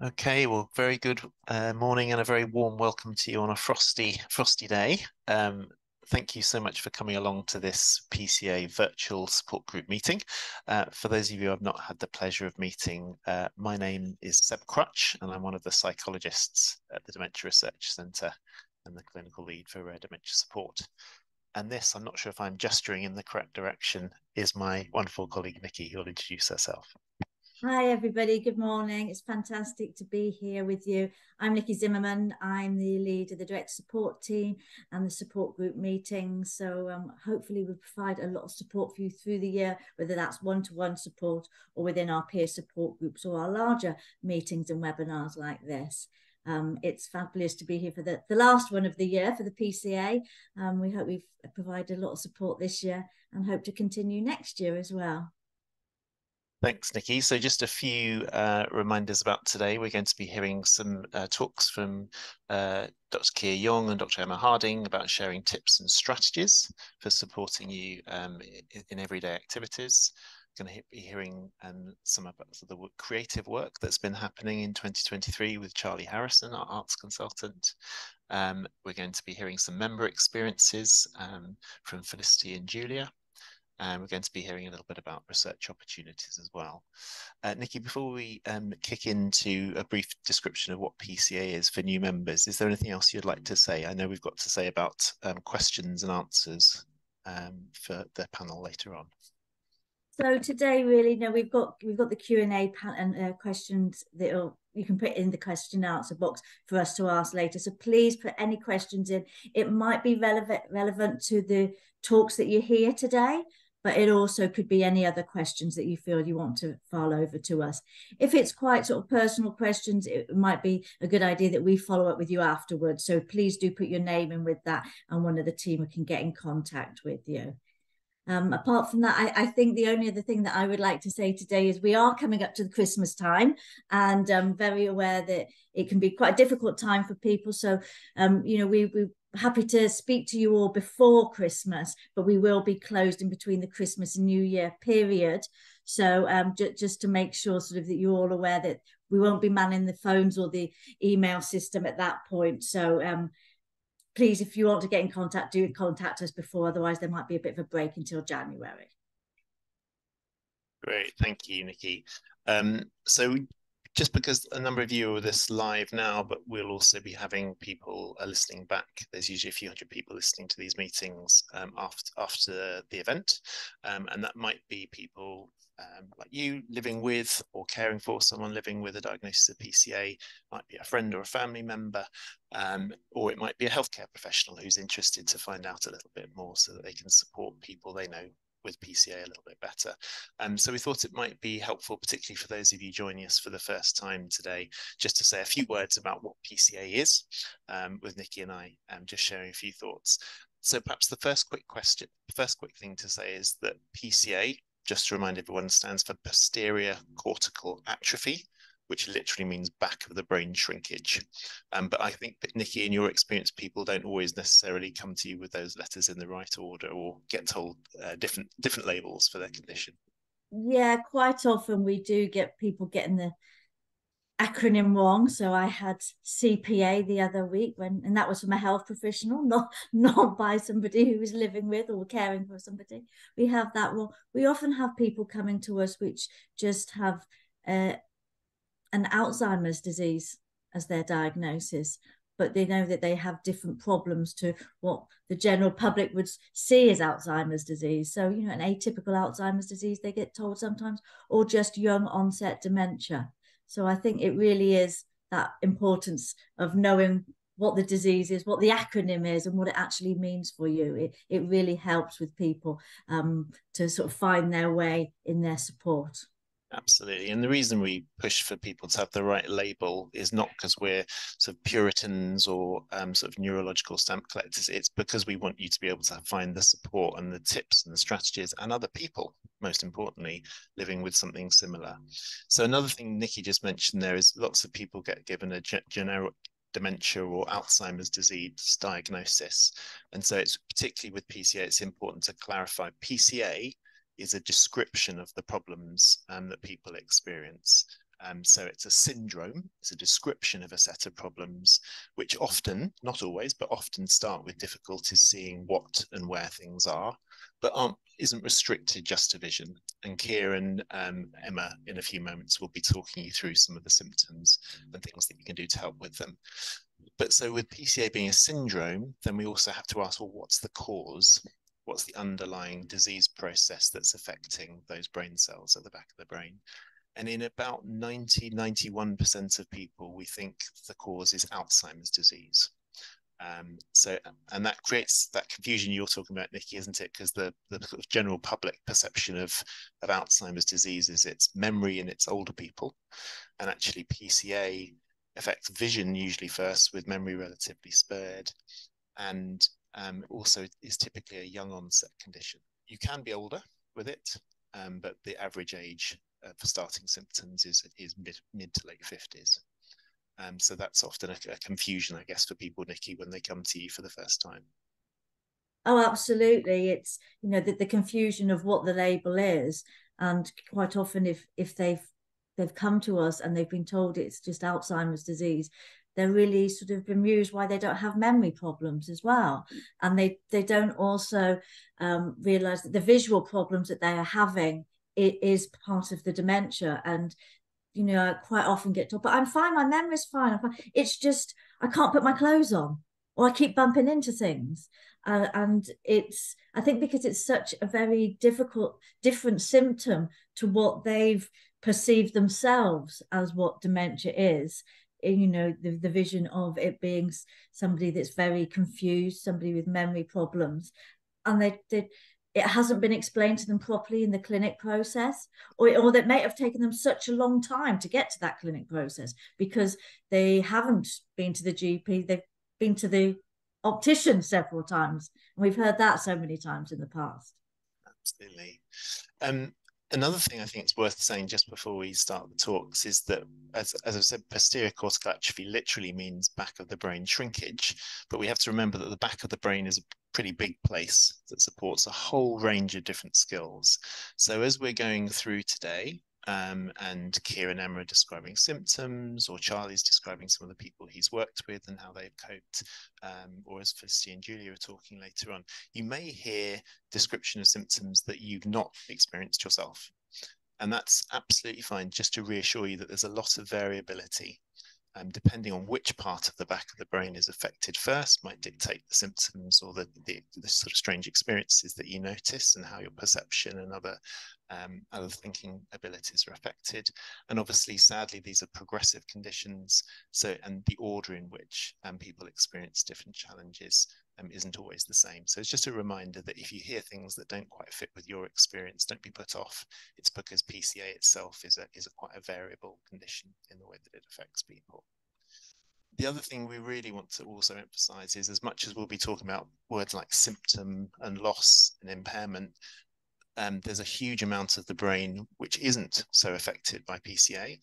Okay, well, very good uh, morning and a very warm welcome to you on a frosty, frosty day. Um, thank you so much for coming along to this PCA virtual support group meeting. Uh, for those of you I've not had the pleasure of meeting, uh, my name is Seb Crutch and I'm one of the psychologists at the Dementia Research Centre and the clinical lead for rare dementia support. And this, I'm not sure if I'm gesturing in the correct direction, is my wonderful colleague Nikki, who'll introduce herself. Hi, everybody. Good morning. It's fantastic to be here with you. I'm Nikki Zimmerman. I'm the lead of the direct support team and the support group meetings. So um, hopefully we provide a lot of support for you through the year, whether that's one-to-one support or within our peer support groups or our larger meetings and webinars like this. Um, it's fabulous to be here for the, the last one of the year for the PCA. Um, we hope we've provided a lot of support this year and hope to continue next year as well. Thanks, Nikki. So just a few uh, reminders about today. We're going to be hearing some uh, talks from uh, Dr. Keir Yong and Dr. Emma Harding about sharing tips and strategies for supporting you um, in, in, everyday activities. We're going to be hearing um, some of the creative work that's been happening in 2023 with Charlie Harrison, our arts consultant. Um, we're going to be hearing some member experiences um, from Felicity and Julia and we're going to be hearing a little bit about research opportunities as well. Uh, Nikki, before we um, kick into a brief description of what PCA is for new members, is there anything else you'd like to say? I know we've got to say about um, questions and answers um, for the panel later on. So today, really, no, we've got we've got the Q and A and uh, questions that you can put in the question and answer box for us to ask later. So please put any questions in. It might be relevant relevant to the talks that you hear today but it also could be any other questions that you feel you want to file over to us. If it's quite sort of personal questions, it might be a good idea that we follow up with you afterwards. So please do put your name in with that and one of the team can get in contact with you. Um, apart from that, I, I, think the only other thing that I would like to say today is we are coming up to the Christmas time and I'm very aware that it can be quite a difficult time for people. So, um, you know, we, we happy to speak to you all before Christmas, but we will be closed in between the Christmas and New Year period. So um, ju just to make sure sort of that you're all aware that we won't be manning the phones or the email system at that point. So um, please, if you want to get in contact, do contact us before. Otherwise, there might be a bit of a break until January. Great, thank you, Nikki. Um, so just because a number of you are this live now, but we'll also be having people uh, listening back. There's usually a few hundred people listening to these meetings um, after after the event, um, and that might be people um, like you living with or caring for someone living with a diagnosis of PCA. Might be a friend or a family member, um, or it might be a healthcare professional who's interested to find out a little bit more so that they can support people they know with PCA a little bit better. Um, so we thought it might be helpful, particularly for those of you joining us for the first time today, just to say a few words about what PCA is um, with Nikki and I, um, just sharing a few thoughts. So perhaps the first quick question, the first quick thing to say is that PCA, just to remind everyone, stands for posterior cortical atrophy which literally means back of the brain shrinkage. Um, but I think, that Nikki, in your experience, people don't always necessarily come to you with those letters in the right order or get told uh, different different labels for their condition. Yeah, quite often we do get people getting the acronym wrong. So I had CPA the other week when, and that was from a health professional, not not by somebody who was living with or caring for somebody. We have that wrong. We often have people coming to us which just have uh, an Alzheimer's disease as their diagnosis, but they know that they have different problems to what the general public would see as Alzheimer's disease. So, you know, an atypical Alzheimer's disease, they get told sometimes, or just young onset dementia. So I think it really is that importance of knowing what the disease is, what the acronym is, and what it actually means for you. It, it really helps with people um, to sort of find their way in their support. Absolutely. And the reason we push for people to have the right label is not because we're sort of Puritans or um, sort of neurological stamp collectors. It's because we want you to be able to find the support and the tips and the strategies and other people, most importantly, living with something similar. So, another thing Nikki just mentioned there is lots of people get given a generic dementia or Alzheimer's disease diagnosis. And so, it's particularly with PCA, it's important to clarify PCA is a description of the problems um, that people experience. Um, so it's a syndrome, it's a description of a set of problems, which often, not always, but often start with difficulties seeing what and where things are, but aren't, isn't restricted just to vision. And Kieran, um, Emma, in a few moments, will be talking you through some of the symptoms and things that you can do to help with them. But so with PCA being a syndrome, then we also have to ask, well, what's the cause? What's the underlying disease process that's affecting those brain cells at the back of the brain? And in about 90, 91% of people, we think the cause is Alzheimer's disease. Um, so, and that creates that confusion you're talking about, Nikki, isn't it? Because the, the sort of general public perception of, of Alzheimer's disease is it's memory in its older people. And actually, PCA affects vision usually first, with memory relatively spared. And um, also is typically a young onset condition. You can be older with it, um, but the average age uh, for starting symptoms is is mid mid to late fifties. Um, so that's often a, a, confusion, I guess, for people, Nikki, when they come to you for the first time. Oh, absolutely. It's you know the, the confusion of what the label is, and quite often if if they've they've come to us and they've been told it's just Alzheimer's disease, they're really sort of bemused why they don't have memory problems as well, and they they don't also um, realize that the visual problems that they are having is part of the dementia and you know I quite often get told but i'm fine my memory's fine, I'm fine. it's just i can't put my clothes on or i keep bumping into things uh, and it's i think because it's such a very difficult different symptom to what they've perceived themselves as what dementia is you know the, the vision of it being somebody that's very confused somebody with memory problems and they, did it hasn't been explained to them properly in the clinic process, or, or that may have taken them such a long time to get to that clinic process because they haven't been to the GP, they've been to the optician several times. And we've heard that so many times in the past. Absolutely. Um, another thing I think it's worth saying just before we start the talks is that, as, as I've said, posterior cortical atrophy literally means back of the brain shrinkage. But we have to remember that the back of the brain is a pretty big place that supports a whole range of different skills. So as we're going through today, um, and Kieran Emma are describing symptoms, or Charlie's describing some of the people he's worked with and how they've coped, um, or as Felicity and Julia are talking later on, you may hear description of symptoms that you've not experienced yourself. And that's absolutely fine, just to reassure you that there's a lot of variability um, depending on which part of the back of the brain is affected first, might dictate the symptoms or the, the, the sort of strange experiences that you notice and how your perception and other um, other thinking abilities are affected. And obviously, sadly, these are progressive conditions. So, and the order in which um, people experience different challenges um, isn't always the same. So it's just a reminder that if you hear things that don't quite fit with your experience, don't be put off. It's because PCA itself is a is a quite a variable condition in the way that it affects people. The other thing we really want to also emphasize is as much as we'll be talking about words like symptom and loss and impairment, um, there's a huge amount of the brain which isn't so affected by PCA.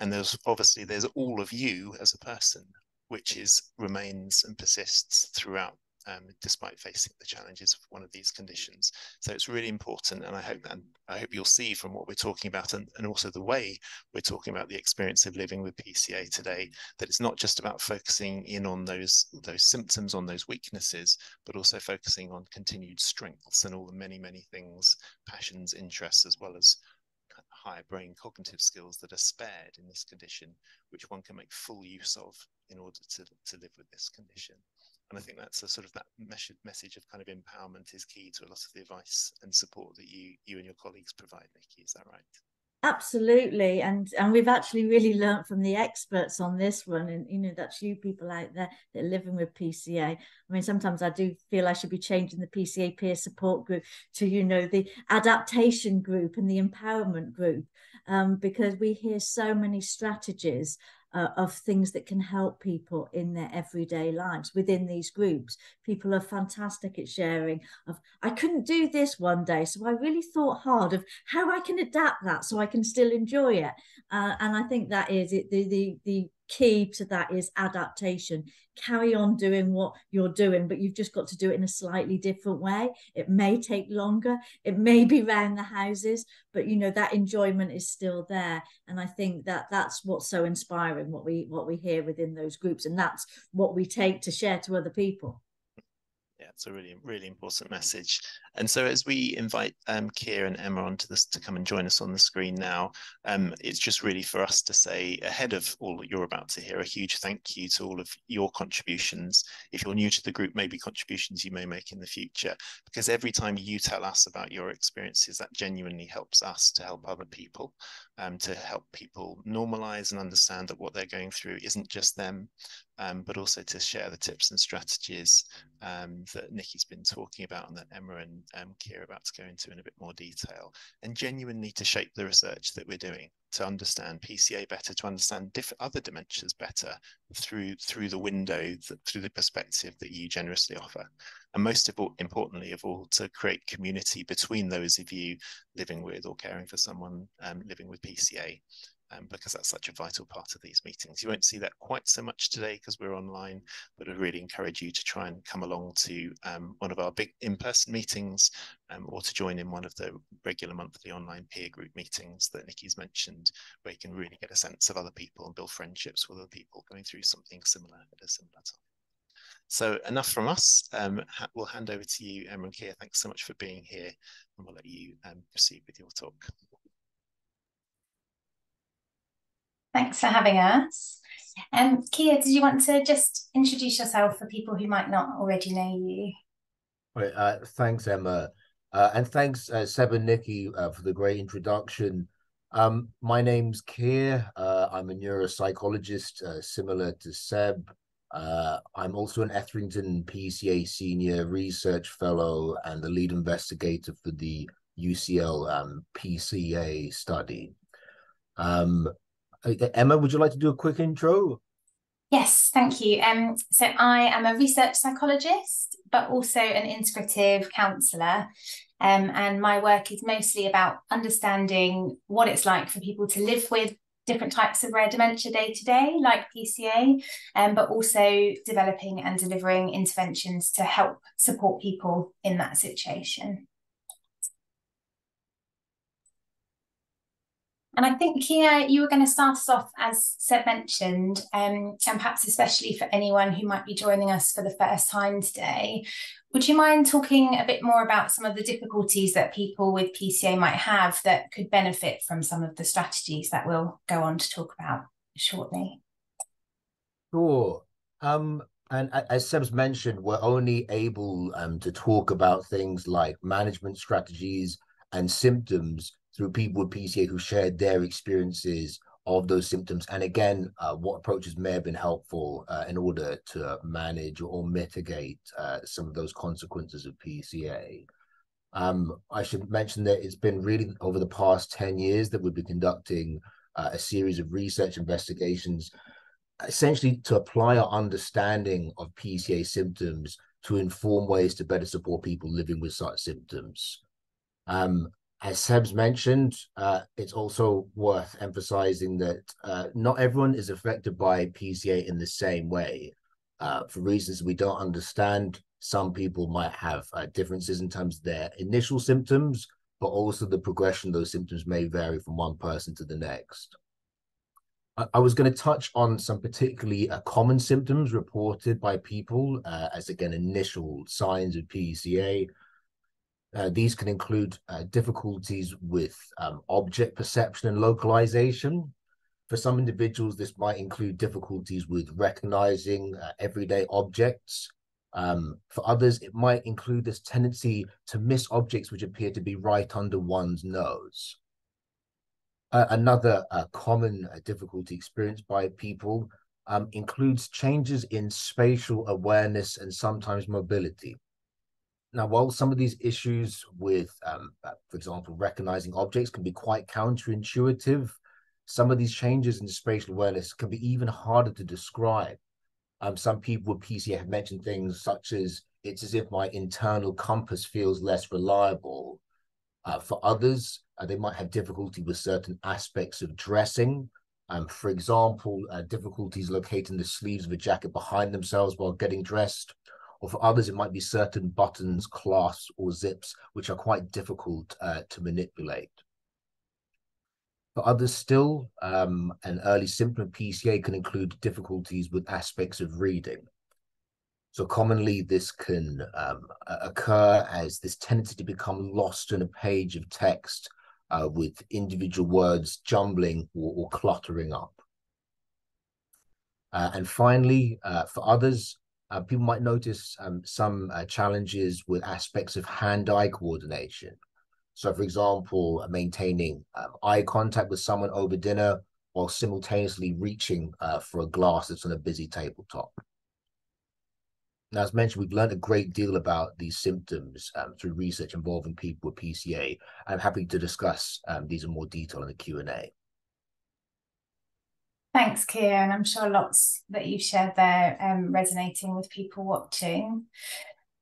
And there's obviously there's all of you as a person, which is remains and persists throughout um, despite facing the challenges of one of these conditions. So it's really important, and I hope that I hope you'll see from what we're talking about, and, and also the way we're talking about the experience of living with PCA today, that it's not just about focusing in on those those symptoms, on those weaknesses, but also focusing on continued strengths and all the many many things, passions, interests, as well as higher brain cognitive skills that are spared in this condition, which one can make full use of in order to, to live with this condition. And I think that's a sort of that message of kind of empowerment is key to a lot of the advice and support that you you and your colleagues provide, Nikki. Is that right? Absolutely, and and we've actually really learned from the experts on this one, and you know that's you people out there that are living with PCA. I mean, sometimes I do feel I should be changing the PCA peer support group to you know the adaptation group and the empowerment group, um, because we hear so many strategies uh, of things that can help people in their everyday lives within these groups. People are fantastic at sharing of I couldn't do this one day, so I really thought hard of how I can adapt that so I can still enjoy it. Uh, and I think that is it. The the the key to that is adaptation. Carry on doing what you're doing, but you've just got to do it in a slightly different way. It may take longer, it may be round the houses, but you know that enjoyment is still there. And I think that that's what's so inspiring, what we what we hear within those groups, and that's what we take to share to other people yeah, it's a really, really important message. And so as we invite um, Keir and Emma onto this to come and join us on the screen now, um, it's just really for us to say ahead of all that you're about to hear, a huge thank you to all of your contributions. If you're new to the group, maybe contributions you may make in the future, because every time you tell us about your experiences, that genuinely helps us to help other people, um, to help people normalize and understand that what they're going through isn't just them, um, but also to share the tips and strategies um, that Nikki's been talking about and that Emma and um, are about to go into in a bit more detail, and genuinely to shape the research that we're doing to understand PCA better, to understand different other dementias better through through the window, through the perspective that you generously offer, and most of all, importantly of all, to create community between those of you living with or caring for someone um, living with PCA um, because that's such a vital part of these meetings. You won't see that quite so much today because we're online, but I really encourage you to try and come along to um, one of our big in-person meetings um, or to join in one of the regular monthly online peer group meetings that Nikki's mentioned, where you can really get a sense of other people and build friendships with other people going through something similar at a similar time. So enough from us. Um, we'll hand over to you, Emma and Keir. Thanks so much for being here, and we'll let you um, proceed with your talk. Thanks for having us. Um, Keir, did you want to just introduce yourself for people who might not already know you? Right, uh, thanks, Emma. Uh, and thanks, uh, Seb and Nikki, uh, for the great introduction. Um, my name's Keir. Uh, I'm a neuropsychologist, uh, similar to Seb. Uh, I'm also an Etherington PCA Senior Research Fellow and the lead investigator for the UCL um, PCA study. Um, Emma, would you like to do a quick intro? Yes, thank you. Um, so I am a research psychologist, but also an integrative counsellor. Um, and my work is mostly about understanding what it's like for people to live with different types of rare dementia day to day, like PCA, um, but also developing and delivering interventions to help support people in that situation. And I think Keir you were going to start us off, as Seb mentioned, um, and perhaps especially for anyone who might be joining us for the first time today. Would you mind talking a bit more about some of the difficulties that people with PCA might have that could benefit from some of the strategies that we'll go on to talk about shortly? Sure. Um, and as Seb's mentioned, we're only able um, to talk about things like management strategies and symptoms through people with PCA who shared their experiences of those symptoms and again uh, what approaches may have been helpful uh, in order to manage or mitigate uh, some of those consequences of PCA. Um, I should mention that it's been really over the past 10 years that we've been conducting uh, a series of research investigations essentially to apply our understanding of PCA symptoms to inform ways to better support people living with such symptoms. Um, as Seb's mentioned, uh, it's also worth emphasizing that uh, not everyone is affected by PCA in the same way. Uh, for reasons we don't understand, some people might have uh, differences in terms of their initial symptoms, but also the progression of those symptoms may vary from one person to the next. I, I was going to touch on some particularly uh, common symptoms reported by people uh, as, again, initial signs of PCA, uh, these can include uh, difficulties with um, object perception and localization. For some individuals, this might include difficulties with recognizing uh, everyday objects. Um, for others, it might include this tendency to miss objects which appear to be right under one's nose. Uh, another uh, common difficulty experienced by people um, includes changes in spatial awareness and sometimes mobility. Now, while some of these issues with, um, uh, for example, recognizing objects can be quite counterintuitive, some of these changes in spatial awareness can be even harder to describe. Um, some people with PCA have mentioned things such as it's as if my internal compass feels less reliable. Uh, for others, uh, they might have difficulty with certain aspects of dressing. Um, for example, uh, difficulties locating the sleeves of a jacket behind themselves while getting dressed, or for others, it might be certain buttons, clasps, or zips, which are quite difficult uh, to manipulate. For others still, um, an early symptom of PCA can include difficulties with aspects of reading. So commonly this can um, occur as this tendency to become lost in a page of text uh, with individual words jumbling or, or cluttering up. Uh, and finally, uh, for others, uh, people might notice um, some uh, challenges with aspects of hand-eye coordination. So, for example, maintaining um, eye contact with someone over dinner while simultaneously reaching uh, for a glass that's on a busy tabletop. Now, as mentioned, we've learned a great deal about these symptoms um, through research involving people with PCA. I'm happy to discuss um, these in more detail in the Q&A. Thanks, Kieran. I'm sure lots that you've shared there um, resonating with people watching.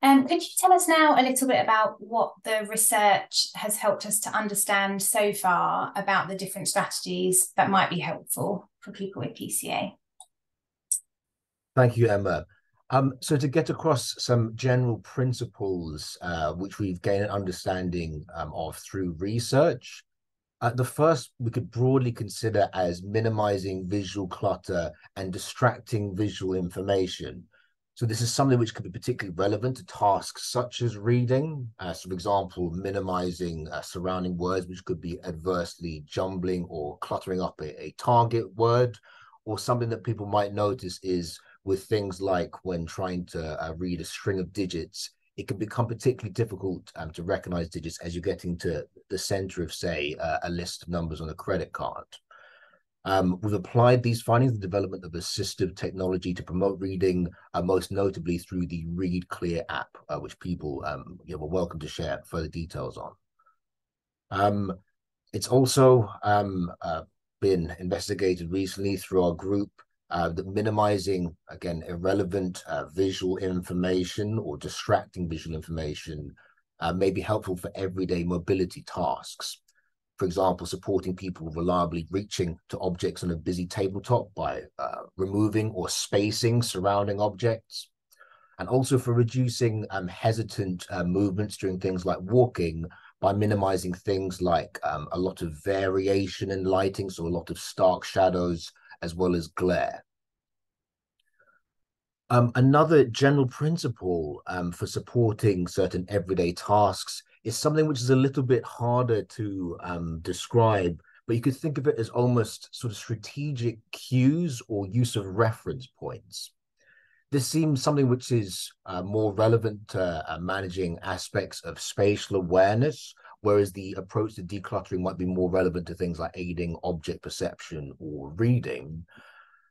Um, could you tell us now a little bit about what the research has helped us to understand so far about the different strategies that might be helpful for people with PCA? Thank you, Emma. Um, so to get across some general principles uh, which we've gained an understanding um, of through research, uh, the first we could broadly consider as minimizing visual clutter and distracting visual information. So this is something which could be particularly relevant to tasks such as reading. Uh, so for example, minimizing uh, surrounding words, which could be adversely jumbling or cluttering up a, a target word, or something that people might notice is with things like when trying to uh, read a string of digits, it can become particularly difficult um, to recognize digits as you're getting to the center of, say, uh, a list of numbers on a credit card. Um, we've applied these findings to the development of assistive technology to promote reading, uh, most notably through the ReadClear app, uh, which people um, you know, are welcome to share further details on. Um, it's also um, uh, been investigated recently through our group uh, that minimizing, again, irrelevant uh, visual information or distracting visual information uh, may be helpful for everyday mobility tasks. For example, supporting people reliably reaching to objects on a busy tabletop by uh, removing or spacing surrounding objects. And also for reducing um, hesitant uh, movements during things like walking by minimizing things like um, a lot of variation in lighting, so a lot of stark shadows, as well as glare. Um, another general principle um, for supporting certain everyday tasks is something which is a little bit harder to um, describe, but you could think of it as almost sort of strategic cues or use of reference points. This seems something which is uh, more relevant to uh, managing aspects of spatial awareness, whereas the approach to decluttering might be more relevant to things like aiding object perception or reading.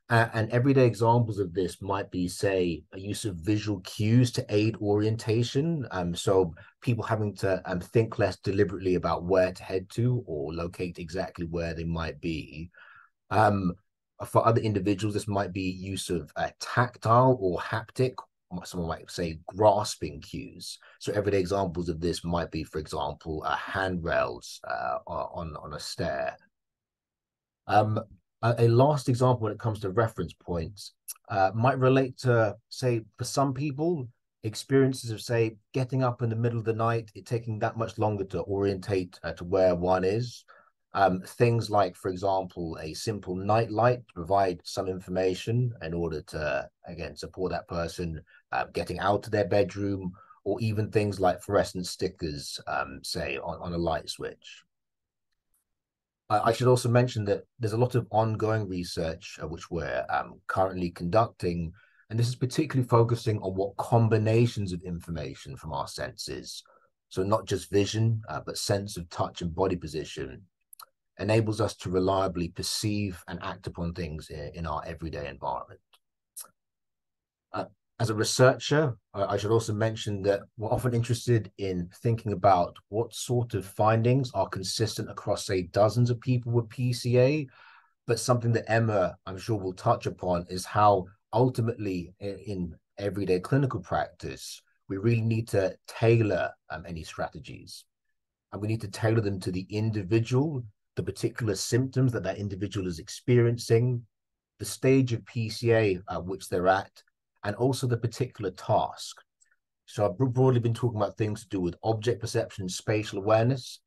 Uh, and everyday examples of this might be, say, a use of visual cues to aid orientation. Um, so people having to um, think less deliberately about where to head to or locate exactly where they might be. Um, for other individuals, this might be use of uh, tactile or haptic someone might say grasping cues. So everyday examples of this might be, for example, uh, handrails uh, on on a stair. Um, a, a, last example when it comes to reference points uh, might relate to, say, for some people, experiences of, say, getting up in the middle of the night, it taking that much longer to orientate uh, to where one is. Um, things like, for example, a simple night light to provide some information in order to, again, support that person uh, getting out of their bedroom, or even things like fluorescent stickers, um, say, on, on a light switch. I should also mention that there's a lot of ongoing research uh, which we're um, currently conducting, and this is particularly focusing on what combinations of information from our senses, so not just vision, uh, but sense of touch and body position, enables us to reliably perceive and act upon things in, in our everyday environment. Uh, as a researcher, I should also mention that we're often interested in thinking about what sort of findings are consistent across, say, dozens of people with PCA. But something that Emma, I'm sure, will touch upon is how ultimately in everyday clinical practice, we really need to tailor um, any strategies. And we need to tailor them to the individual the particular symptoms that that individual is experiencing, the stage of PCA at which they're at, and also the particular task. So I've broadly been talking about things to do with object perception spatial awareness,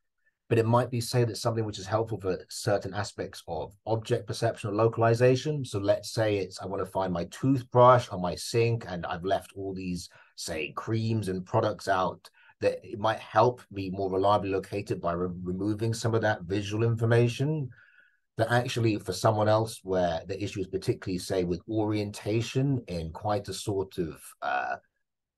but it might be say that something which is helpful for certain aspects of object perception or localization. So let's say it's I want to find my toothbrush on my sink and I've left all these say creams and products out that it might help me more reliably locate it by re removing some of that visual information that actually for someone else where the issue is particularly say with orientation in quite a sort of uh,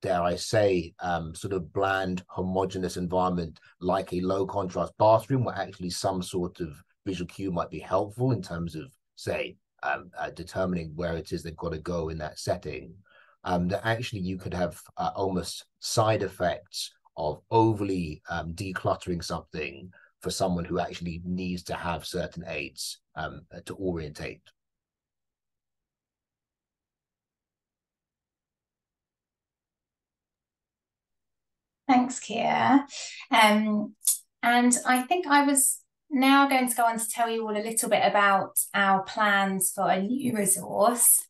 dare I say, um, sort of bland, homogenous environment like a low contrast bathroom, where actually some sort of visual cue might be helpful in terms of, say, um, uh, determining where it is they've got to go in that setting. Um, that actually you could have uh, almost side effects of overly um, decluttering something for someone who actually needs to have certain aids um, to orientate. Thanks, Keir. Um, and I think I was now going to go on to tell you all a little bit about our plans for a new resource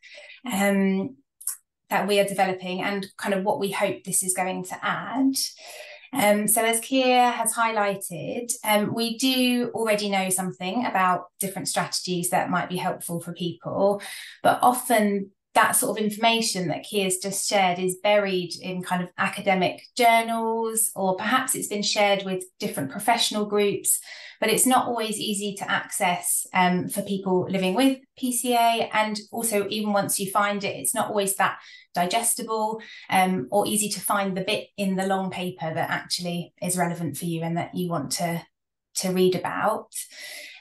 um, that we are developing and kind of what we hope this is going to add. Um, so as Keir has highlighted, um, we do already know something about different strategies that might be helpful for people, but often that sort of information that Keir's just shared is buried in kind of academic journals, or perhaps it's been shared with different professional groups, but it's not always easy to access um, for people living with PCA. And also, even once you find it, it's not always that digestible um, or easy to find the bit in the long paper that actually is relevant for you and that you want to, to read about.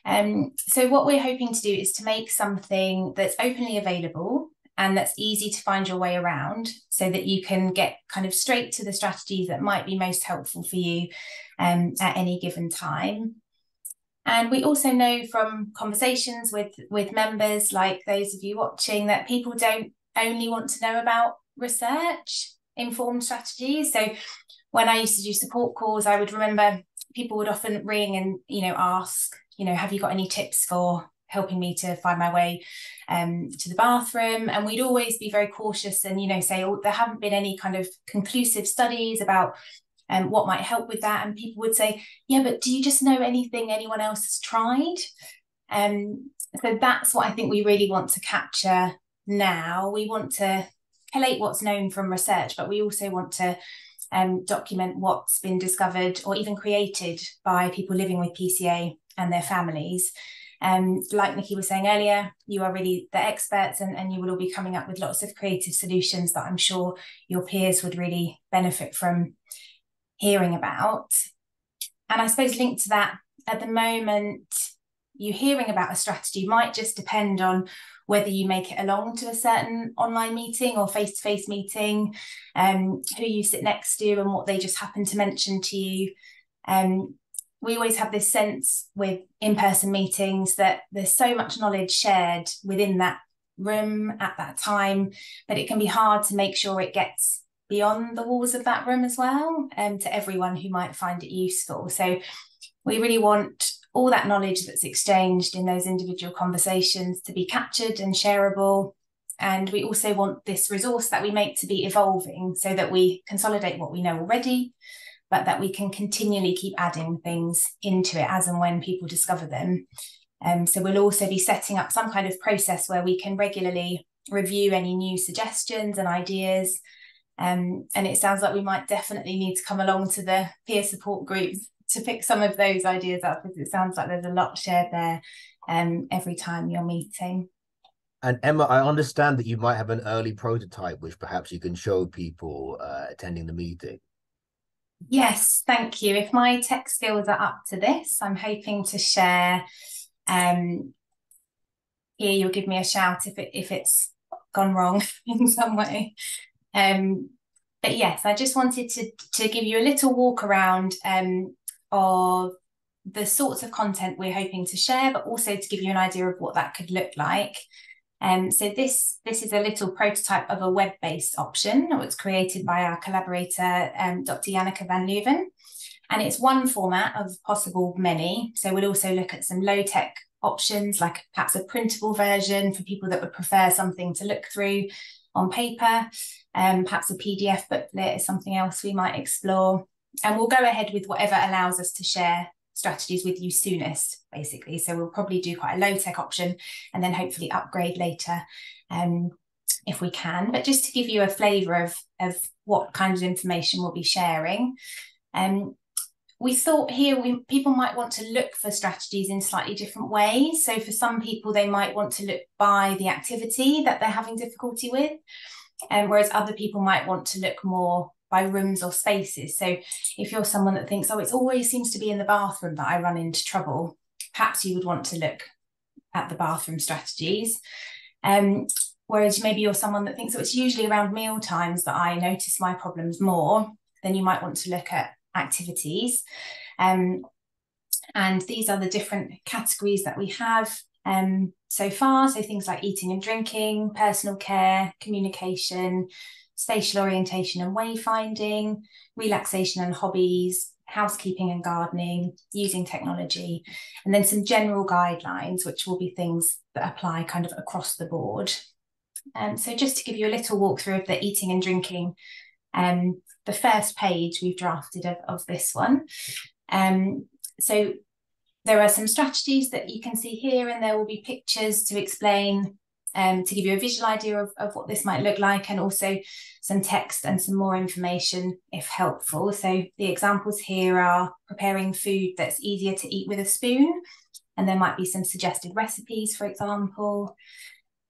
Um, so what we're hoping to do is to make something that's openly available and that's easy to find your way around so that you can get kind of straight to the strategies that might be most helpful for you um, at any given time. And we also know from conversations with, with members like those of you watching that people don't only want to know about research informed strategies. So when I used to do support calls, I would remember people would often ring and, you know, ask, you know, have you got any tips for helping me to find my way um, to the bathroom. And we'd always be very cautious and, you know, say, oh, there haven't been any kind of conclusive studies about um, what might help with that. And people would say, yeah, but do you just know anything anyone else has tried? Um, so that's what I think we really want to capture now. We want to collate what's known from research, but we also want to um, document what's been discovered or even created by people living with PCA and their families. Um, like Nikki was saying earlier, you are really the experts and, and you will all be coming up with lots of creative solutions that I'm sure your peers would really benefit from hearing about. And I suppose linked to that, at the moment, you hearing about a strategy might just depend on whether you make it along to a certain online meeting or face-to-face meeting, um, who you sit next to and what they just happen to mention to you. Um, we always have this sense with in-person meetings that there's so much knowledge shared within that room at that time but it can be hard to make sure it gets beyond the walls of that room as well and um, to everyone who might find it useful. So we really want all that knowledge that's exchanged in those individual conversations to be captured and shareable. And we also want this resource that we make to be evolving so that we consolidate what we know already but that we can continually keep adding things into it as and when people discover them. Um, so we'll also be setting up some kind of process where we can regularly review any new suggestions and ideas. Um, and it sounds like we might definitely need to come along to the peer support group to pick some of those ideas up because it sounds like there's a lot shared there um, every time you're meeting. And Emma, I understand that you might have an early prototype, which perhaps you can show people uh, attending the meeting. Yes, thank you. If my tech skills are up to this, I'm hoping to share. Um, Keir, you'll give me a shout if it if it's gone wrong in some way. Um, but yes, I just wanted to to give you a little walk around um, of the sorts of content we're hoping to share, but also to give you an idea of what that could look like. Um, so this, this is a little prototype of a web-based option that was created by our collaborator, um, Dr. Janneke van Leuven. And it's one format of possible many. So we'll also look at some low tech options, like perhaps a printable version for people that would prefer something to look through on paper. Um, perhaps a PDF booklet is something else we might explore. And we'll go ahead with whatever allows us to share strategies with you soonest, basically. So we'll probably do quite a low tech option and then hopefully upgrade later um, if we can. But just to give you a flavour of, of what kind of information we'll be sharing. Um, we thought here we, people might want to look for strategies in slightly different ways. So for some people, they might want to look by the activity that they're having difficulty with, and um, whereas other people might want to look more by rooms or spaces. So if you're someone that thinks, oh, it always seems to be in the bathroom that I run into trouble, perhaps you would want to look at the bathroom strategies. Um, whereas maybe you're someone that thinks, oh, it's usually around meal times that I notice my problems more, then you might want to look at activities. Um, and these are the different categories that we have um, so far. So things like eating and drinking, personal care, communication, spatial orientation and wayfinding, relaxation and hobbies, housekeeping and gardening, using technology, and then some general guidelines, which will be things that apply kind of across the board. Um, so just to give you a little walkthrough of the eating and drinking, um, the first page we've drafted of, of this one. Um, so there are some strategies that you can see here, and there will be pictures to explain um, to give you a visual idea of, of what this might look like and also some text and some more information if helpful. So the examples here are preparing food that's easier to eat with a spoon and there might be some suggested recipes, for example.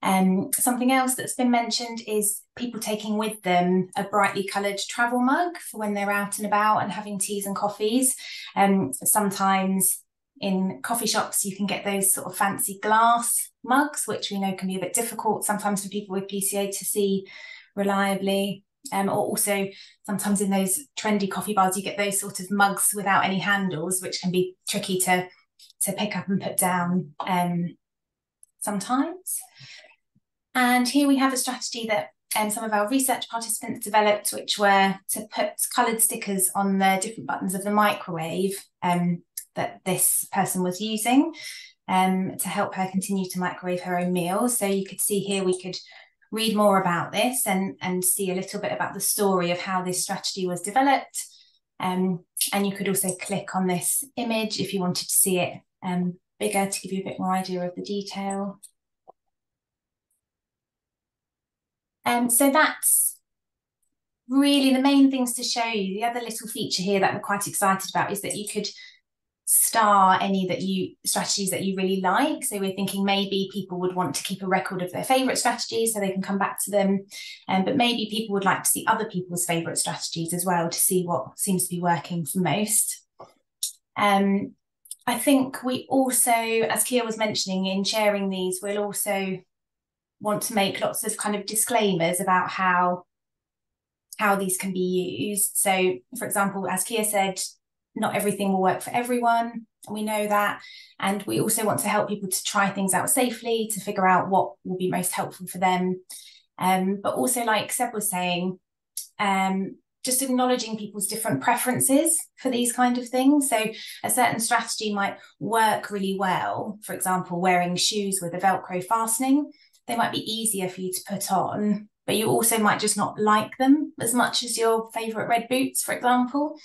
Um, something else that's been mentioned is people taking with them a brightly coloured travel mug for when they're out and about and having teas and coffees. Um, sometimes in coffee shops, you can get those sort of fancy glass mugs, which we know can be a bit difficult sometimes for people with PCA to see reliably. Um, or also sometimes in those trendy coffee bars, you get those sort of mugs without any handles, which can be tricky to to pick up and put down um, sometimes. And here we have a strategy that um, some of our research participants developed, which were to put coloured stickers on the different buttons of the microwave um, that this person was using um, to help her continue to microwave her own meals. So you could see here we could read more about this and, and see a little bit about the story of how this strategy was developed. Um, and you could also click on this image if you wanted to see it um, bigger to give you a bit more idea of the detail. Um, so that's really the main things to show you. The other little feature here that we're quite excited about is that you could star any that you strategies that you really like. So we're thinking maybe people would want to keep a record of their favorite strategies so they can come back to them. Um, but maybe people would like to see other people's favorite strategies as well to see what seems to be working for most. Um, i think we also as Keir was mentioning in sharing these we'll also want to make lots of kind of disclaimers about how how these can be used. So for example as Keir said not everything will work for everyone. We know that. And we also want to help people to try things out safely, to figure out what will be most helpful for them. Um, but also, like Seb was saying, um, just acknowledging people's different preferences for these kind of things. So, a certain strategy might work really well. For example, wearing shoes with a Velcro fastening, they might be easier for you to put on, but you also might just not like them as much as your favorite red boots, for example.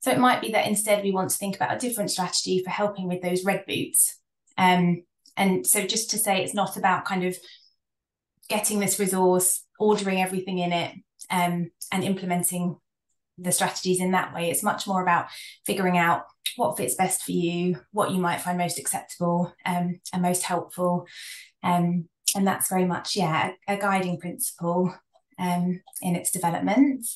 So it might be that instead we want to think about a different strategy for helping with those red boots. Um, and so just to say it's not about kind of getting this resource, ordering everything in it, um, and implementing the strategies in that way. It's much more about figuring out what fits best for you, what you might find most acceptable um, and most helpful. Um, and that's very much, yeah, a, a guiding principle um, in its development.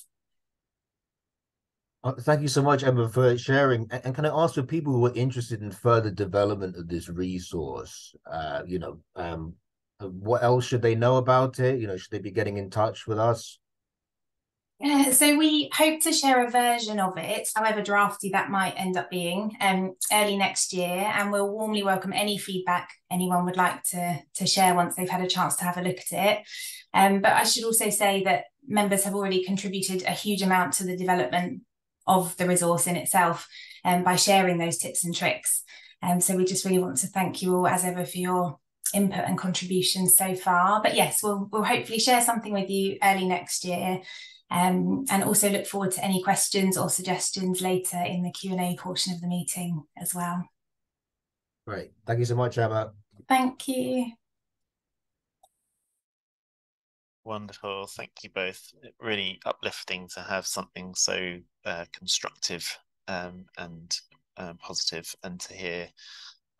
Uh, thank you so much, Emma, for sharing. And, can I ask for people who are interested in further development of this resource, uh, you know, um, uh, what else should they know about it? You know, should they be getting in touch with us? Yeah, so we hope to share a version of it, however drafty that might end up being, um, early next year, and we'll warmly welcome any feedback anyone would like to to share once they've had a chance to have a look at it. Um, but I should also say that members have already contributed a huge amount to the development of the resource in itself um, by sharing those tips and tricks. And um, so we just really want to thank you all as ever for your input and contributions so far. But yes, we'll we'll hopefully share something with you early next year. Um, and also look forward to any questions or suggestions later in the Q&A portion of the meeting as well. Great. Thank you so much, Emma. Thank you. Wonderful. Thank you both. Really uplifting to have something so uh, constructive um, and positive and to hear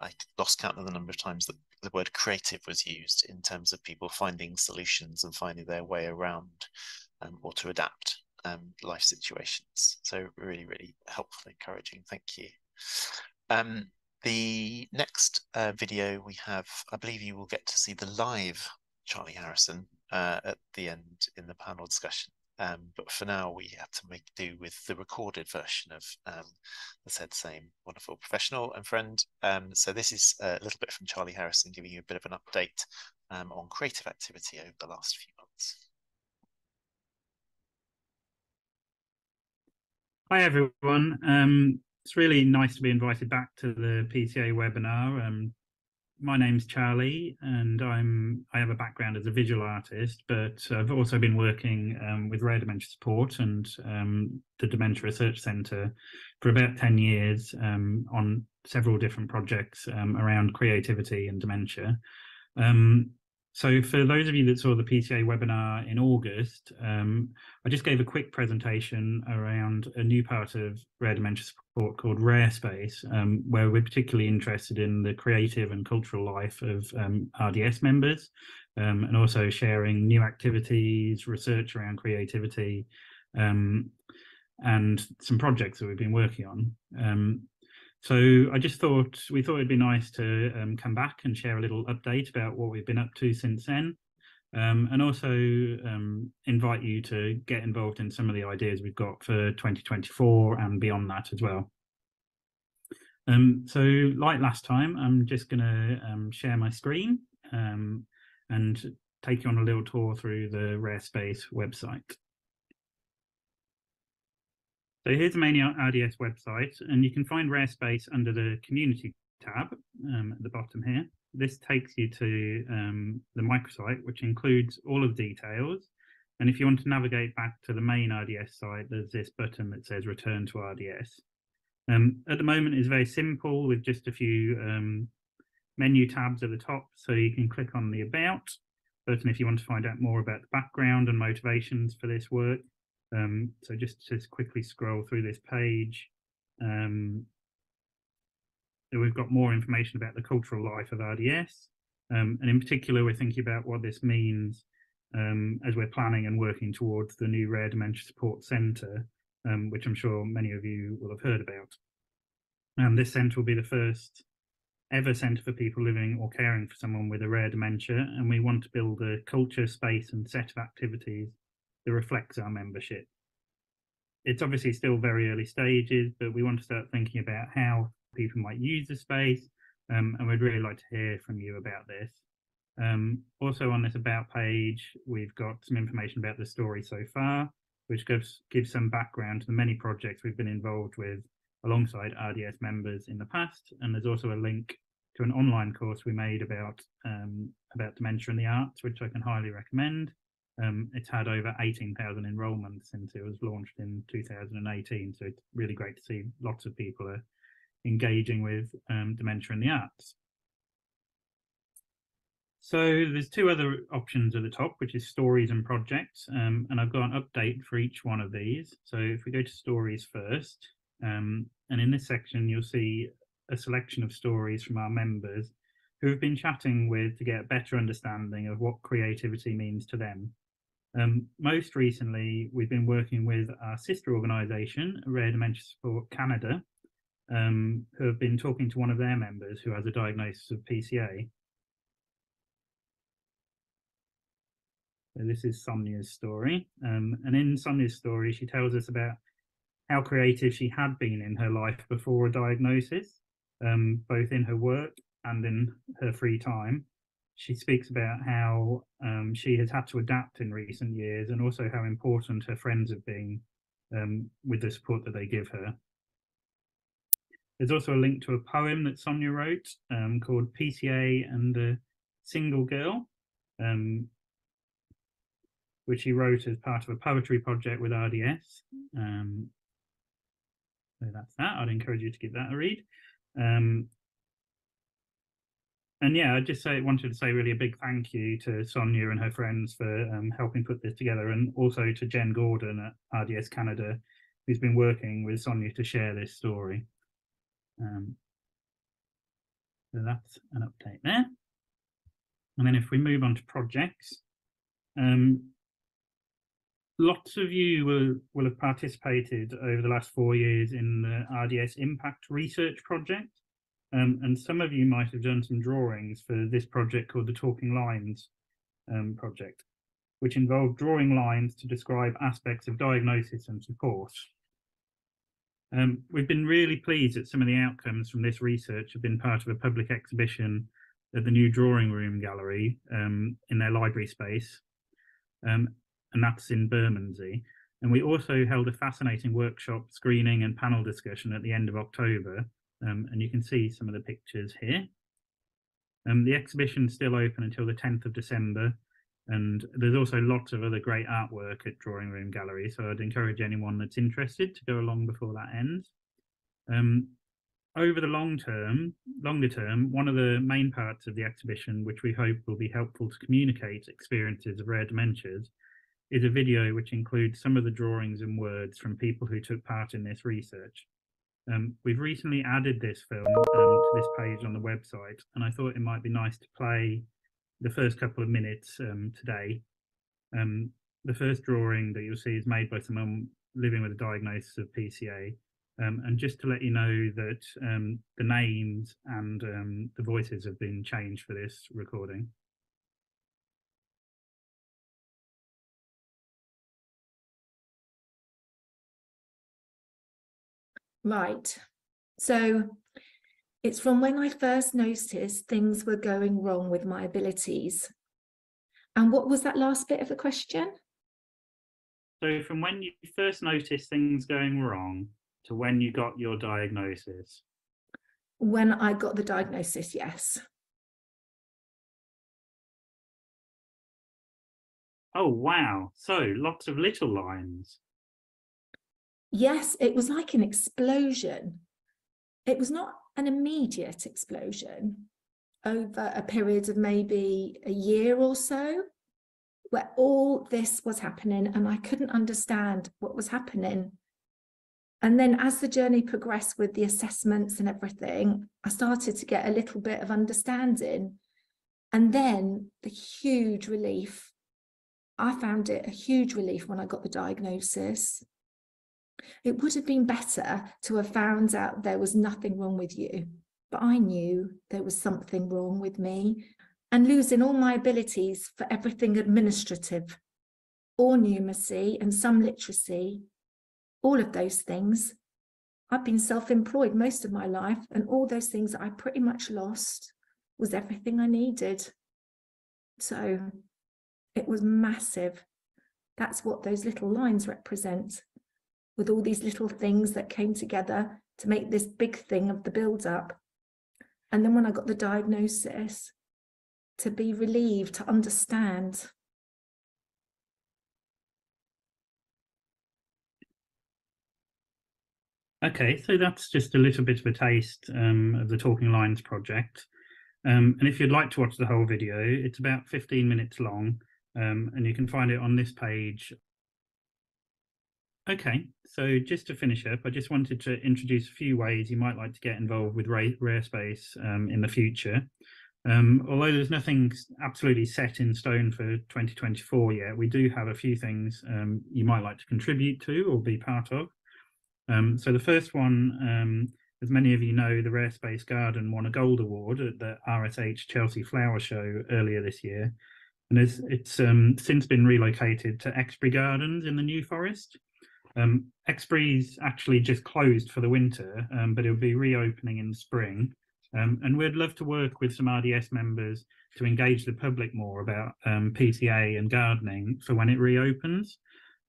I lost count of the number of times that the word creative was used in terms of people finding solutions and finding their way around um, or to adapt um, life situations. So really, really helpful, encouraging. Thank you. Um, the next uh, video we have, I believe you will get to see the live Charlie Harrison uh, at the end in the panel discussion. Um, but for now, we have to make do with the recorded version of um, the said same wonderful professional and friend. Um, so this is a little bit from Charlie Harrison, giving you a bit of an update um, on creative activity over the last few months. Hi everyone. Um, it's really nice to be invited back to the PCA webinar. My name's Charlie, and I'm I have a background as a visual artist, but I've also been working um, with Rare Dementia Support and um, the Dementia Research Centre for about ten years um, on several different projects um, around creativity and dementia. Um, so for those of you that saw the PCA webinar in August, um, I just gave a quick presentation around a new part of Rare Dementia Support called Rare Space, um, where we're particularly interested in the creative and cultural life of um, RDS members, um, and also sharing new activities, research around creativity, um, and some projects that we've been working on. So I just thought we thought it'd be nice to um, come back and share a little update about what we've been up to since then, um, and also um, invite you to get involved in some of the ideas we've got for 2024 and beyond that as well. Um, so like last time, I'm just going to um, share my screen um, and take you on a little tour through the Rare Space website. So here's the main RDS website, and you can find Rare Space under the Community tab um, at the bottom here. This takes you to um, the microsite, which includes all of the details. And if you want to navigate back to the main RDS site, there's this button that says Return to RDS. Um, at the moment, it's very simple with just a few um, menu tabs at the top. So you can click on the About button if you want to find out more about the background and motivations for this work. Um, so just to quickly scroll through this page, um, we've got more information about the cultural life of RDS. Um, and in particular, we're thinking about what this means um, as we're planning and working towards the new Rare Dementia Support Centre, um, which I'm sure many of you will have heard about. And this centre will be the first ever centre for people living or caring for someone with a rare dementia. And we want to build a culture, space, and set of activities that reflects our membership. It's obviously still very early stages, but we want to start thinking about how people might use the space, um, and we'd really like to hear from you about this. Um, also on this about page, we've got some information about the story so far, which gives, gives some background to the many projects we've been involved with alongside RDS members in the past. And there's also a link to an online course we made about um, about dementia and the arts, which I can highly recommend. Um, it's had over 18,000 enrollments since it was launched in 2018. So it's really great to see lots of people are engaging with um, dementia and the arts. So there's two other options at the top, which is stories and projects. Um, and I've got an update for each one of these. So if we go to stories first, um, and in this section, you'll see a selection of stories from our members who have been chatting with to get a better understanding of what creativity means to them um, most recently, we've been working with our sister organisation, Rare Dementia Support Canada, um, who have been talking to one of their members who has a diagnosis of PCA. So this is Sonia's story. Um, and in Sonia's story, she tells us about how creative she had been in her life before a diagnosis, um, both in her work and in her free time she speaks about how um, she has had to adapt in recent years and also how important her friends have been um, with the support that they give her. There's also a link to a poem that Sonia wrote um, called PCA and the Single Girl, um, which he wrote as part of a poetry project with RDS. Um, so that's that. I'd encourage you to give that a read. And yeah, I just say wanted to say really a big thank you to Sonia and her friends for um, helping put this together, and also to Jen Gordon at RDS Canada, who's been working with Sonia to share this story. Um, so that's an update there. And then if we move on to projects, um, lots of you will, will have participated over the last four years in the RDS Impact Research Project. Um, and some of you might have done some drawings for this project called the Talking Lines um, project, which involved drawing lines to describe aspects of diagnosis and support. Um, we've been really pleased that some of the outcomes from this research have been part of a public exhibition at the new drawing room gallery um, in their library space, um, and that's in Bermondsey. And we also held a fascinating workshop screening and panel discussion at the end of October um, and you can see some of the pictures here. Um, the exhibition's still open until the 10th of December, and there's also lots of other great artwork at Drawing Room Gallery, so I'd encourage anyone that's interested to go along before that ends. Um, over the long term, longer term, one of the main parts of the exhibition, which we hope will be helpful to communicate experiences of rare dementias, is a video which includes some of the drawings and words from people who took part in this research. Um, we've recently added this film um, to this page on the website, and I thought it might be nice to play the first couple of minutes um, today. Um, the first drawing that you'll see is made by someone living with a diagnosis of PCA. Um, and just to let you know that um, the names and the voices have been changed for this recording. Right. So it's from when I first noticed things were going wrong with my abilities. And what was that last bit of the question? So from when you first noticed things going wrong to when you got your diagnosis? When I got the diagnosis, yes. Oh, wow. So lots of little lines yes, it was like an explosion. It was not an immediate explosion over a period of maybe a year or so, where all this was happening and I couldn't understand what was happening. And then as the journey progressed with the assessments and everything, I started to get a little bit of understanding. And then the huge relief, I found it a huge relief when I got the diagnosis it would have been better to have found out there was nothing wrong with you, but I knew there was something wrong with me and losing all my abilities for everything administrative, all numeracy and some literacy, all of those things. I've been self-employed most of my life and all those things I pretty much lost was everything I needed. So it was massive. That's what those little lines represent with all these little things that came together to make this big thing of the build up. And then when I got the diagnosis, to be relieved, to understand. Okay, so that's just a little bit of a taste um, of the Talking Lines project. Um, and if you'd like to watch the whole video, it's about 15 minutes long, um, and you can find it on this page Okay, so just to finish up, I just wanted to introduce a few ways you might like to get involved with Rare Space um, in the future. Um, although there's nothing absolutely set in stone for 2024 yet, we do have a few things um, you might like to contribute to or be part of. Um, so the first one, um, as many of you know, the Rare Space Garden won a gold award at the RHS Chelsea Flower Show earlier this year. And it's, it's um, since been relocated to Exbury Gardens in the New Forest. Um, actually just closed for the winter, um, but it'll be reopening in spring. Um, and we'd love to work with some RDS members to engage the public more about um, PCA and gardening for when it reopens.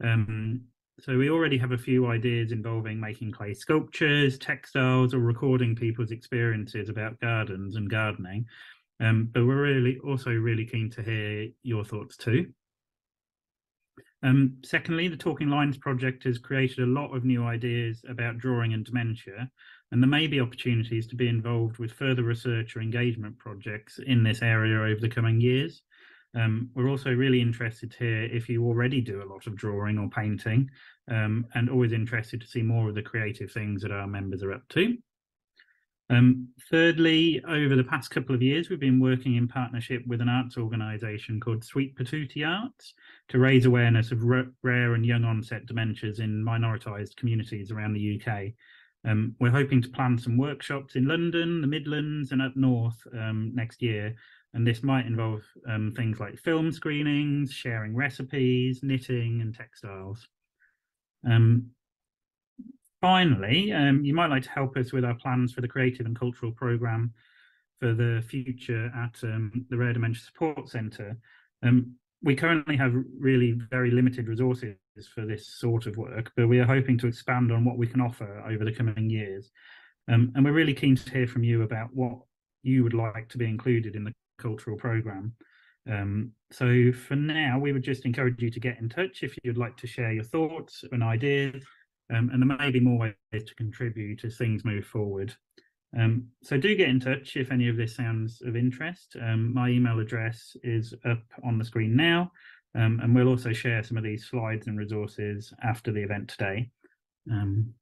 Um, so we already have a few ideas involving making clay sculptures, textiles, or recording people's experiences about gardens and gardening. Um, but we're really also really keen to hear your thoughts too. Um, secondly, the Talking Lines project has created a lot of new ideas about drawing and dementia, and there may be opportunities to be involved with further research or engagement projects in this area over the coming years. Um, we're also really interested hear if you already do a lot of drawing or painting, um, and always interested to see more of the creative things that our members are up to. Um, thirdly, over the past couple of years, we've been working in partnership with an arts organisation called Sweet Patootie Arts to raise awareness of rare and young onset dementias in minoritised communities around the UK. Um, we're hoping to plan some workshops in London, the Midlands, and up north um, next year. And this might involve um, things like film screenings, sharing recipes, knitting, and textiles. Um, finally, um, you might like to help us with our plans for the creative and cultural programme for the future at um, the Rare Dementia Support Centre. Um, we currently have really very limited resources for this sort of work, but we are hoping to expand on what we can offer over the coming years. Um, and we're really keen to hear from you about what you would like to be included in the cultural programme. Um, so for now, we would just encourage you to get in touch if you'd like to share your thoughts and ideas um, and there may be more ways to contribute as things move forward. Um, so do get in touch if any of this sounds of interest. Um, my email address is up on the screen now, um, and we'll also share some of these slides and resources after the event today. Um,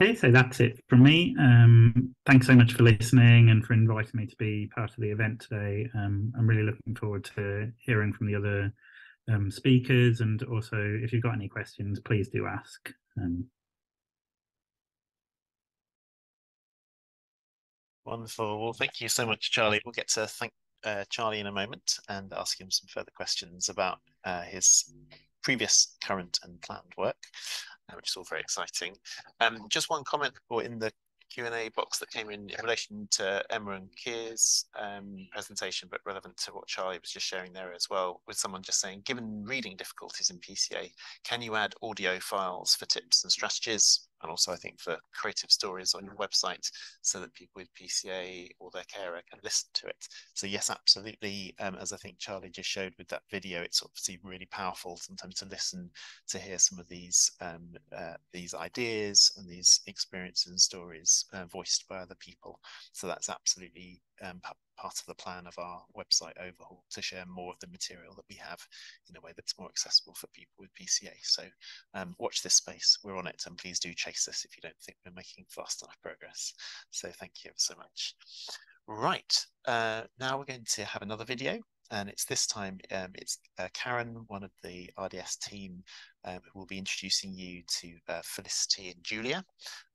okay, so that's it from me. Um, thanks so much for listening and for inviting me to be part of the event today. I'm really looking forward to hearing from the other um, speakers and also if you've got any questions, please do ask. Um, Wonderful. Well, thank you so much, Charlie. We'll get to thank uh, Charlie in a moment and ask him some further questions about uh, his previous, current, and planned work, uh, which is all very exciting. Um, just one comment or in the Q&A box that came in in relation to Emma and Keir's um, presentation, but relevant to what Charlie was just sharing there as well, with someone just saying, given reading difficulties in PCA, can you add audio files for tips and strategies? And also I think for creative stories on your website so that people with PCA or their carer can listen to it. So yes, absolutely. Um, as I think Charlie just showed with that video, it's obviously really powerful sometimes to listen to hear some of these um, uh, these ideas and these experiences and stories uh, voiced by other people. So that's absolutely um, part of the plan of our website overhaul to share more of the material that we have in a way that's more accessible for people with PCA. So um, watch this space. We're on it, and please do chase us if you don't think we're making fast enough progress. So thank you so much. Right, uh, now we're going to have another video and it's this time um, it's uh, Karen, one of the RDS team, um, who will be introducing you to uh, Felicity and Julia,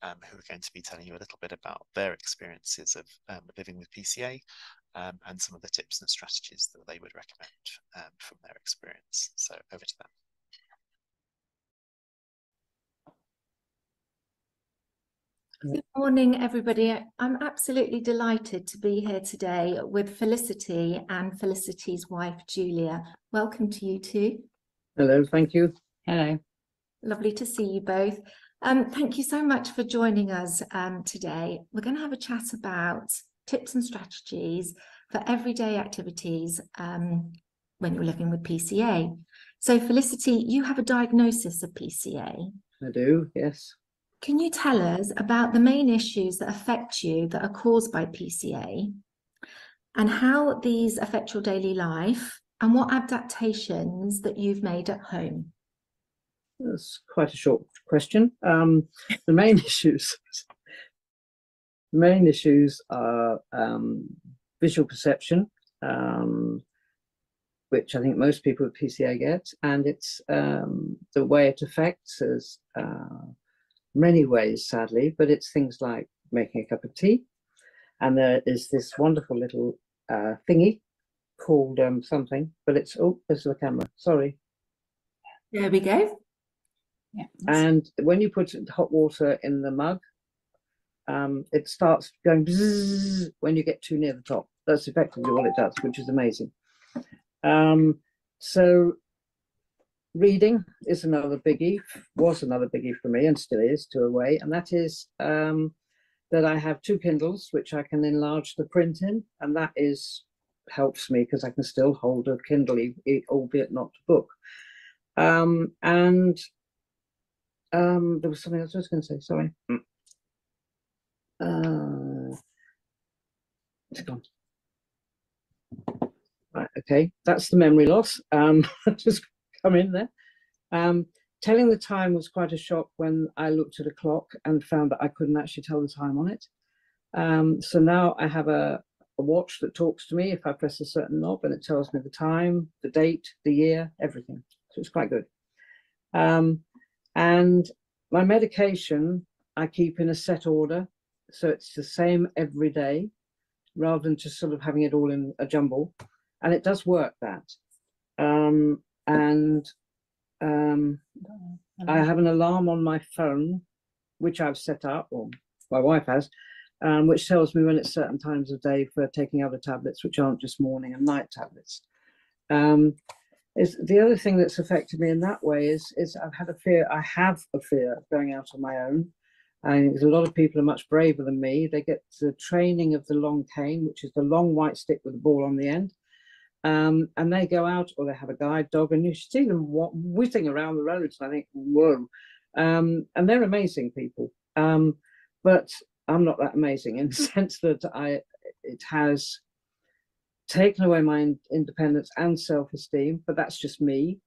um, who are going to be telling you a little bit about their experiences of um, living with PCA um, and some of the tips and strategies that they would recommend um, from their experience. So over to them. Good morning, everybody. I'm absolutely delighted to be here today with Felicity and Felicity's wife, Julia. Welcome to you two. Hello, thank you. Hello. Lovely to see you both. Um, thank you so much for joining us um, today. We're going to have a chat about tips and strategies for everyday activities um, when you're living with PCA. So Felicity, you have a diagnosis of PCA. I do, yes. Can you tell us about the main issues that affect you that are caused by PCA and how these affect your daily life and what adaptations that you've made at home? That's quite a short question. Um, the main issues, main issues are um, visual perception, um, which I think most people with PCA get, and it's um, the way it affects us. Uh, many ways, sadly, but it's things like making a cup of tea. And there is this wonderful little uh, thingy called um, something, but it's, oh, there's the camera, sorry. There we go. Yeah. And when you put hot water in the mug, um, it starts going when you get too near the top. That's effectively what it does, which is amazing. Um, so reading is another biggie, was another biggie for me and still is to a way, and that is um, that I have two Kindles which I can enlarge the print in, and that is helps me because I can still hold a Kindle, albeit not a book. Um, and um, there was something else I was going to say. Sorry. Uh, it's gone. Right, okay, that's the memory loss. Um, just come in there. Um, telling the time was quite a shock when I looked at a clock and found that I couldn't actually tell the time on it. Um, so now I have a, a watch that talks to me if I press a certain knob and it tells me the time, the date, the year, everything. So it's quite good. Um, and my medication I keep in a set order. So it's the same every day rather than just sort of having it all in a jumble. And it does work that. Um, and um, I have an alarm on my phone, which I've set up, or my wife has, um, which tells me when it's certain times of day for taking other tablets, which aren't just morning and night tablets. Um, is the other thing that's affected me in that way is is I've had a fear. I have a fear of going out on my own. And a lot of people are much braver than me. They get the training of the long cane, which is the long white stick with the ball on the end. Um, and they go out or they have a guide dog and you see them whizzing around the roads. I think, whoa. Um, and they're amazing people. Um, but I'm not that amazing in the sense that I it has taken away my independence and self-esteem, but that's just me.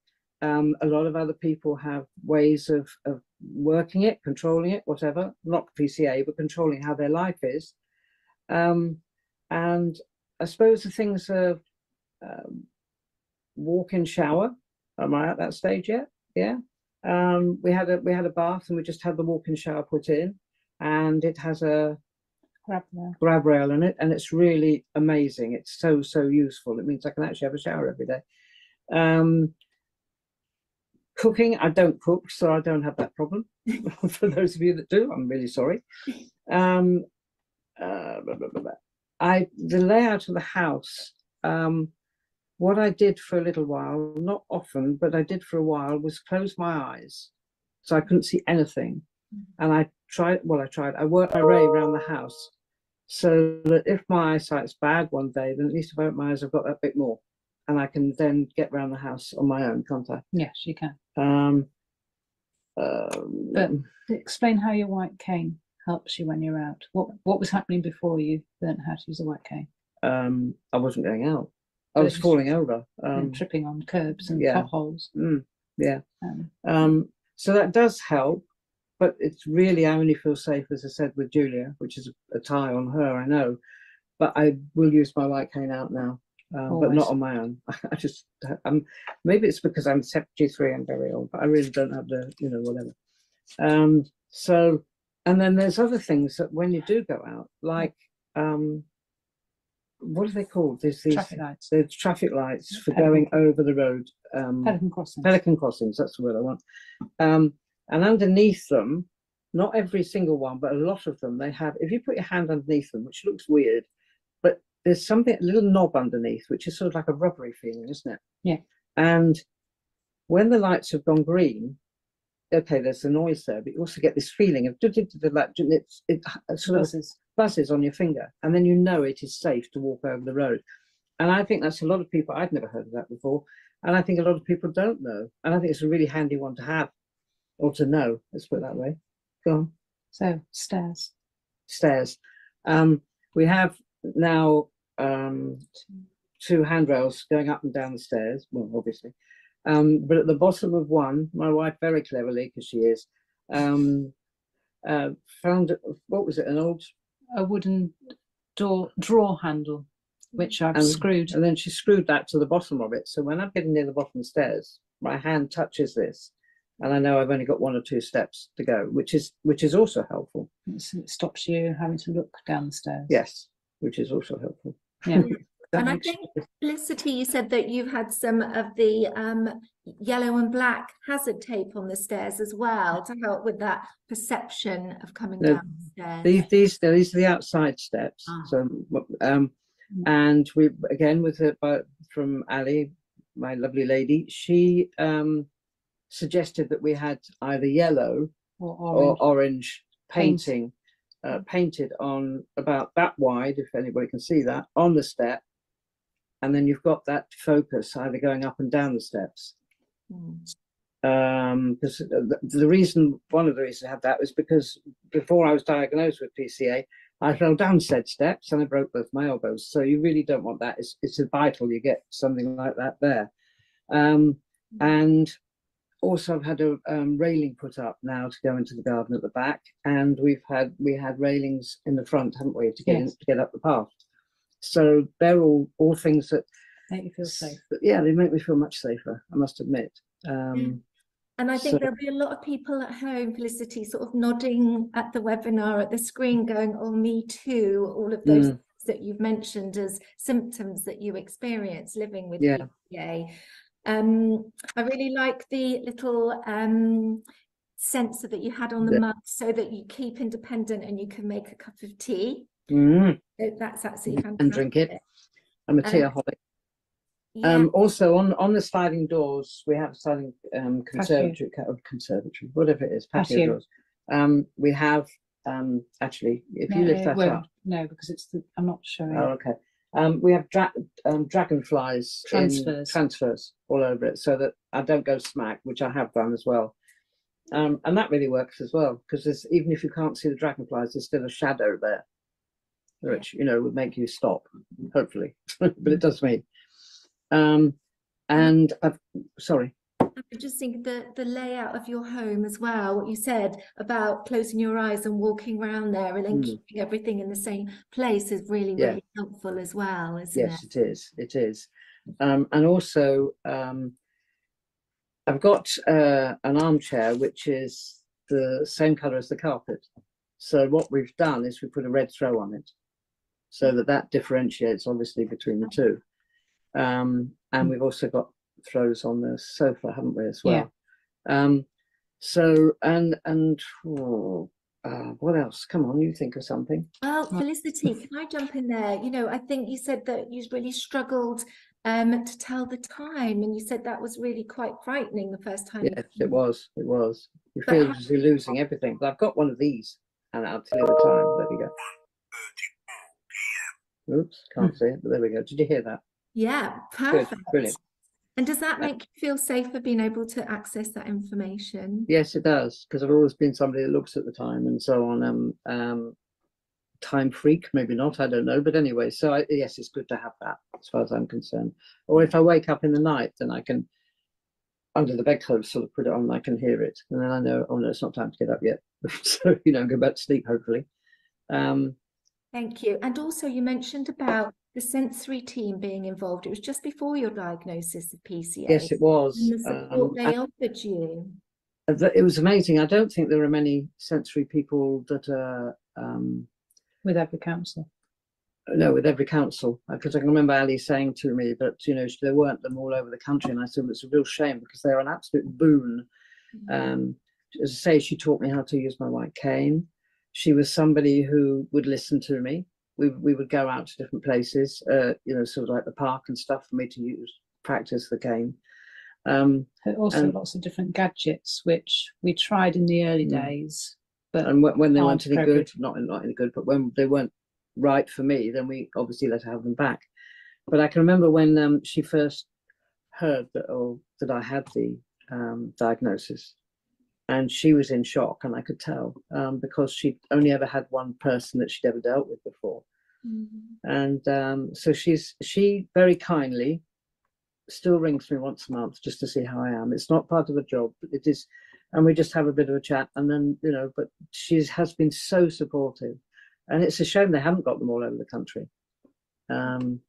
Um, a lot of other people have ways of, of working it, controlling it, whatever, not PCA, but controlling how their life is. Um, and I suppose the things are um, walk in shower. Am I at that stage yet? Yeah. Um, we had a we had a bath and we just had the walk-in shower put in, and it has a Grab there. grab rail in it, and it's really amazing. It's so so useful. It means I can actually have a shower every day. Um, cooking, I don't cook, so I don't have that problem. For those of you that do, I'm really sorry. Um, uh, blah, blah, blah. I the layout of the house. Um, what I did for a little while, not often, but I did for a while, was close my eyes, so I couldn't see anything. And I tried. Well, I tried. I worked my way around the house, so that if my eyesight's bad one day, then at least if I open my eyes, I've got that bit more, and I can then get around the house on my own, can't I? Yes, you can. Um, um, But- Explain how your white cane helps you when you're out. What what was happening before you learned how to use a white cane? um, I wasn't going out. I was falling over. And Um, tripping on curbs and yeah. potholes. mm, yeah. Um, Um, so that does help, but it's really I only feel safe, as I said, with Julia, which is a, a tie on her, I know. But I will use my white cane out now, um, but not on my own. I just, I'm maybe it's because I'm 73 and very old, but I really don't have the, you know, whatever. Um, so, and then there's other things that when you do go out, like, um, what are they called? There's these traffic lights. there's traffic lights for Pelican- going over the road. Um, Pelican crossings. Pelican crossings, that's the word I want. Um, and underneath them, not every single one, but a lot of them, they have, if you put your hand underneath them, which looks weird, but there's something, a little knob underneath, which is sort of like a rubbery feeling, isn't it? Yeah. And when the lights have gone green, okay, there's a noise there, but you also get this feeling of like it's it sort of. Buzzes on your finger, and then you know it is safe to walk over the road. And I think that's a lot of people. I've never heard of that before, and I think a lot of people don't know. And I think it's a really handy one to have or to know. Let's put it that way. Go on. So stairs. Stairs. Um, we have now um, two handrails going up and down the stairs. Well, obviously, um, but at the bottom of one, my wife very cleverly, because she is, um, uh, found what was it? An old A wooden door drawer handle, which I've And- screwed. And then she screwed that to the bottom of it. So when I'm getting near the bottom stairs, my hand touches this, and I know I've only got one or two steps to go, which is which is also helpful. It's- It stops you having to look down the stairs. Yes, which is also helpful. Yeah. That And I think, Felicity, you said that you've had some of the um, yellow and black hazard tape on the stairs as well to help with that perception of coming No, down the stairs. these these these are the outside steps. Ah. So um, Mm. and we again with it, but from Ali, my lovely lady, she um suggested that we had either yellow Or or orange. orange Paint. painting uh, painted on about that wide, if anybody can see that, on the step. And then you've got that focus either going up and down the steps. Mm. Um, because the, the reason, one of the reasons I had that was because before I was diagnosed with PCA, I fell down said steps and I broke both my elbows. So you really don't want that. It's it's vital you get something like that there. Um, and also I've had a um, railing put up now to go into the garden at the back, and we've had we had railings in the front, haven't we, to get in, to get up the path. So they're all all things that Make you feel safe. yeah, they make me feel much safer. I must admit. Um, And I think So- there'll be a lot of people at home, Felicity, sort of nodding at the webinar at the screen, going, "Oh, me too." All of those Mm. that you've mentioned as symptoms that you experience living with Yeah. PCA. Um, I really like the little um, sensor that you had on the Yeah. mug, so that you keep independent and you can make a cup of tea. Mm, So That's absolutely fantastic. and drink it. I'm a Um, teaholic. Yeah. Um, also on on the sliding doors, we have sliding um conservatory, uh, conservatory, whatever it is, patio, Patio. doors. Um, we have um actually, if you lift that won't. up, No, because it's the, I'm not showing. oh, okay. Um, we have dra- um, dragonflies in Transfers. transfers all over it, so that I don't go smack, which I have done as well. Um, and that really works as well because even if you can't see the dragonflies, there's still a shadow there, which you know would make you stop, hopefully, but it does me. Um, and I've sorry, I just think the the layout of your home as well, what you said about closing your eyes and walking around there and then Mm. keeping everything in the same place is really, Yeah. really helpful as well, isn't yes, it? it is, it is, um, and also um, I've got uh, an armchair which is the same color as the carpet. So what we've done is we put a red throw on it, so that that differentiates obviously between the two. Um, and we've also got throws on the sofa, haven't we, as Yeah. well? Um, so and and oh, uh, what else? Come on, you think of something. Well, Felicity, can I jump in there? You know, I think you said that you really struggled um to tell the time, and you said that was really quite frightening the first time. Yes, it was. It was. You But feel how- as you're losing everything. But I've got one of these, and I'll tell you the time. There we go. Oops, can't see it, but there we go. Did you hear that? Yeah, Good, perfect. brilliant. And does that make you feel safer being able to access that information? Yes, it does. Because I've always been somebody that looks at the time and so on. Um, um, time freak, maybe not. I don't know. But anyway, so I, yes, it's good to have that as far as I'm concerned. Or if I wake up in the night, then I can under the bedclothes sort of put it on. I can hear it, and then I know. Oh no, it's not time to get up yet. so you know, go back to sleep. Hopefully. Um, Thank you. And also you mentioned about the sensory team being involved. It was just before your diagnosis of PCA. Yes, it was. And the support Um, they offered you. it was amazing. I don't think there are many sensory people that are, um, with every council. no, with every council. Because I can remember Ali saying to me that, you know, there weren't them all over the country. And I said, it's a real shame because they're an absolute boon. Um, as I say, she taught me how to use my white cane. She was somebody who would listen to me. We, we would go out to different places, uh, you know, sort of like the park and stuff for me to use, practice the game. Um, also And- lots of different gadgets, which we tried in the early Mm. days. But and when, when they weren't any good, not not any good, but when they weren't right for me, then we obviously let her have them back. But I can remember when um, she first heard that or that I had the um, diagnosis, and she was in shock, and I could tell um, because she'd only ever had one person that she'd ever dealt with before, Mhm. and um, so she's she very kindly still rings me once a month just to see how I am. It's not part of a job, but it is, and we just have a bit of a chat, and then you know. But she has been so supportive, and it's a shame they haven't got them all over the country. Um,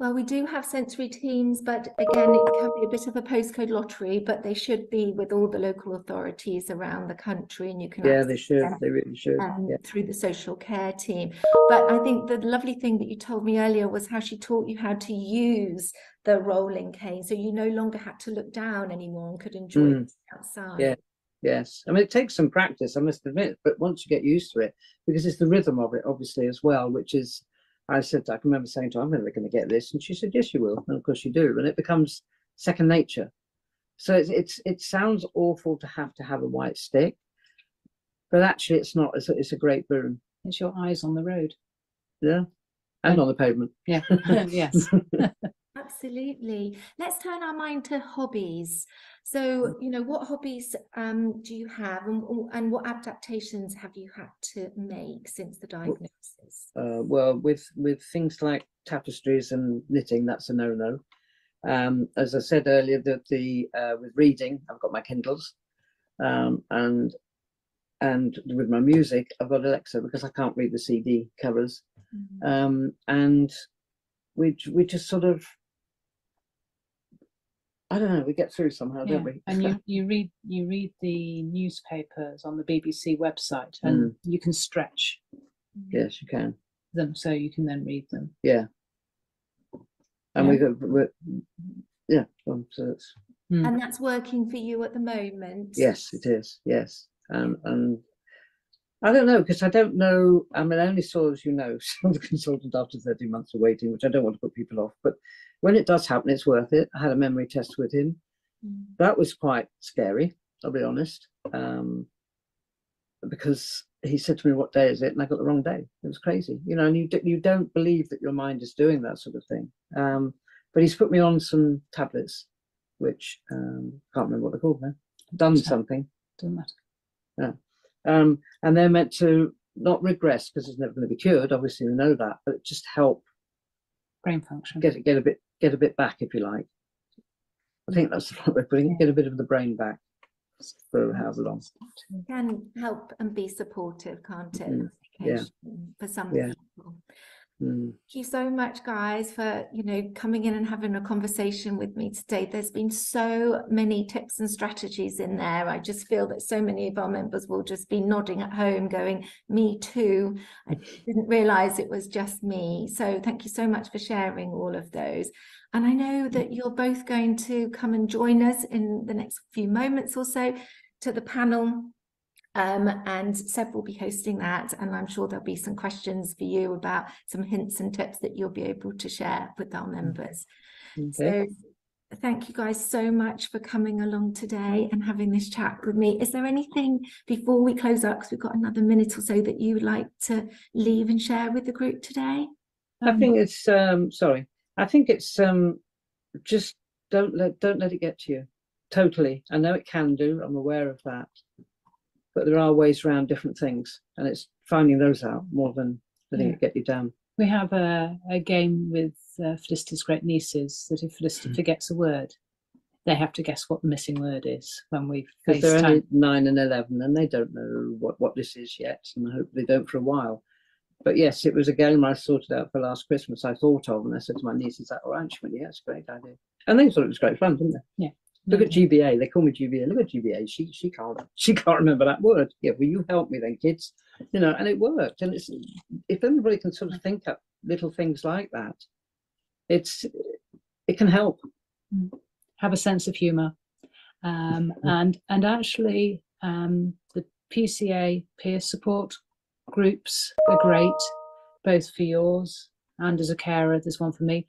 Well, we do have sensory teams, but again, it can be a bit of a postcode lottery, but they should be with all the local authorities around the country and you can yeah, they access should. them. They really should. um, Yeah. through the social care team. But I think the lovely thing that you told me earlier was how she taught you how to use the rolling cane. So you no longer had to look down anymore and could enjoy Mm. it outside. Yeah. Yes, I mean it takes some practice, I must admit, but once you get used to it, because it's the rhythm of it, obviously as well, which is, I said, I can remember saying to her, I'm never going to get this, and she said, yes, you will, and of course you do, and it becomes second nature. So it's, it's it sounds awful to have to have a white stick, but actually it's not. It's a, it's a great boon. It's your eyes on the road. Yeah, and on the pavement. Yeah. yes. Absolutely. Let's turn our mind to hobbies. So, you know, what hobbies um, do you have and, and what adaptations have you had to make since the diagnosis? Uh, well, with with things like tapestries and knitting, that's a no-no. Um, as I said earlier, that the uh, with reading, I've got my Kindles, um, and and with my music, I've got Alexa because I can't read the CD covers, Mhm. um, and we we just sort of, I don't know, we get through somehow, Yeah. don't we? And you, you read you read the newspapers on the BBC website and you can stretch yes, you can. them so you can then read them. Yeah, and Yeah. we got we're, yeah. um, So it's Mm. And that's working for you at the moment? Yes, it is. Yes, and and I don't know because I don't know. I mean, I only saw, as you know, saw the consultant after thirty months of waiting, which I don't want to put people off. But when it does happen, it's worth it. I had a memory test with him. Mm. That was quite scary. I'll be honest, um, because he said to me, "What day is it?" and I got the wrong day. It was crazy, you know. And you d- you don't believe that your mind is doing that sort of thing. Um, but he's put me on some tablets, which um, can't remember what they're called now. Done something. Doesn't matter. um, and they're meant to not regress because it's never going to be cured. Obviously, we know that, but just help Brain function. get it, get a bit, get a bit back, if you like. I think that's the right way of putting it. Get a bit of the brain back for however long. Can help and be supportive, can't it? Mm, yeah. For some Yeah. people. Mm, Thank you so much, guys, for you know coming in and having a conversation with me today. There's been so many tips and strategies in there. I just feel that so many of our members will just be nodding at home, going, "Me too." I didn't realize it was just me. So thank you so much for sharing all of those. And I know that you're both going to come and join us in the next few moments or so to the panel um, and Seb will be hosting that, and I'm sure there'll be some questions for you about some hints and tips that you'll be able to share with our members. okay. So thank you guys so much for coming along today and having this chat with me. Is there anything before we close up, because we've got another minute or so, that you would like to leave and share with the group today? I think it's um, sorry. I think it's um, just don't let don't let it get to you. Totally. I know it can do. I'm aware of that. But there are ways around different things, and it's finding those out more than letting Yeah. it get you down. We have a, a game with uh, Felicity's great nieces that if Felicity forgets a word, they have to guess what the missing word is when we because they're only nine and eleven, and they don't know what what this is yet, and I hope they don't for a while. But yes, it was a game I sorted out for last Christmas. I thought of, and I said to my niece, "Is that all right?" And she went, "Yeah, it's a great idea." And they thought it was great fun, didn't they? Yeah. Look at GBA. They call me GBA. Look at GBA. She she can't she can't remember that word. Yeah, will you help me then, kids? You know, and it worked. And it's if everybody can sort of think up little things like that, it's it can help. have a sense of humor um, and and actually um, the PCA peer support groups are great both for yours and as a carer there's one for me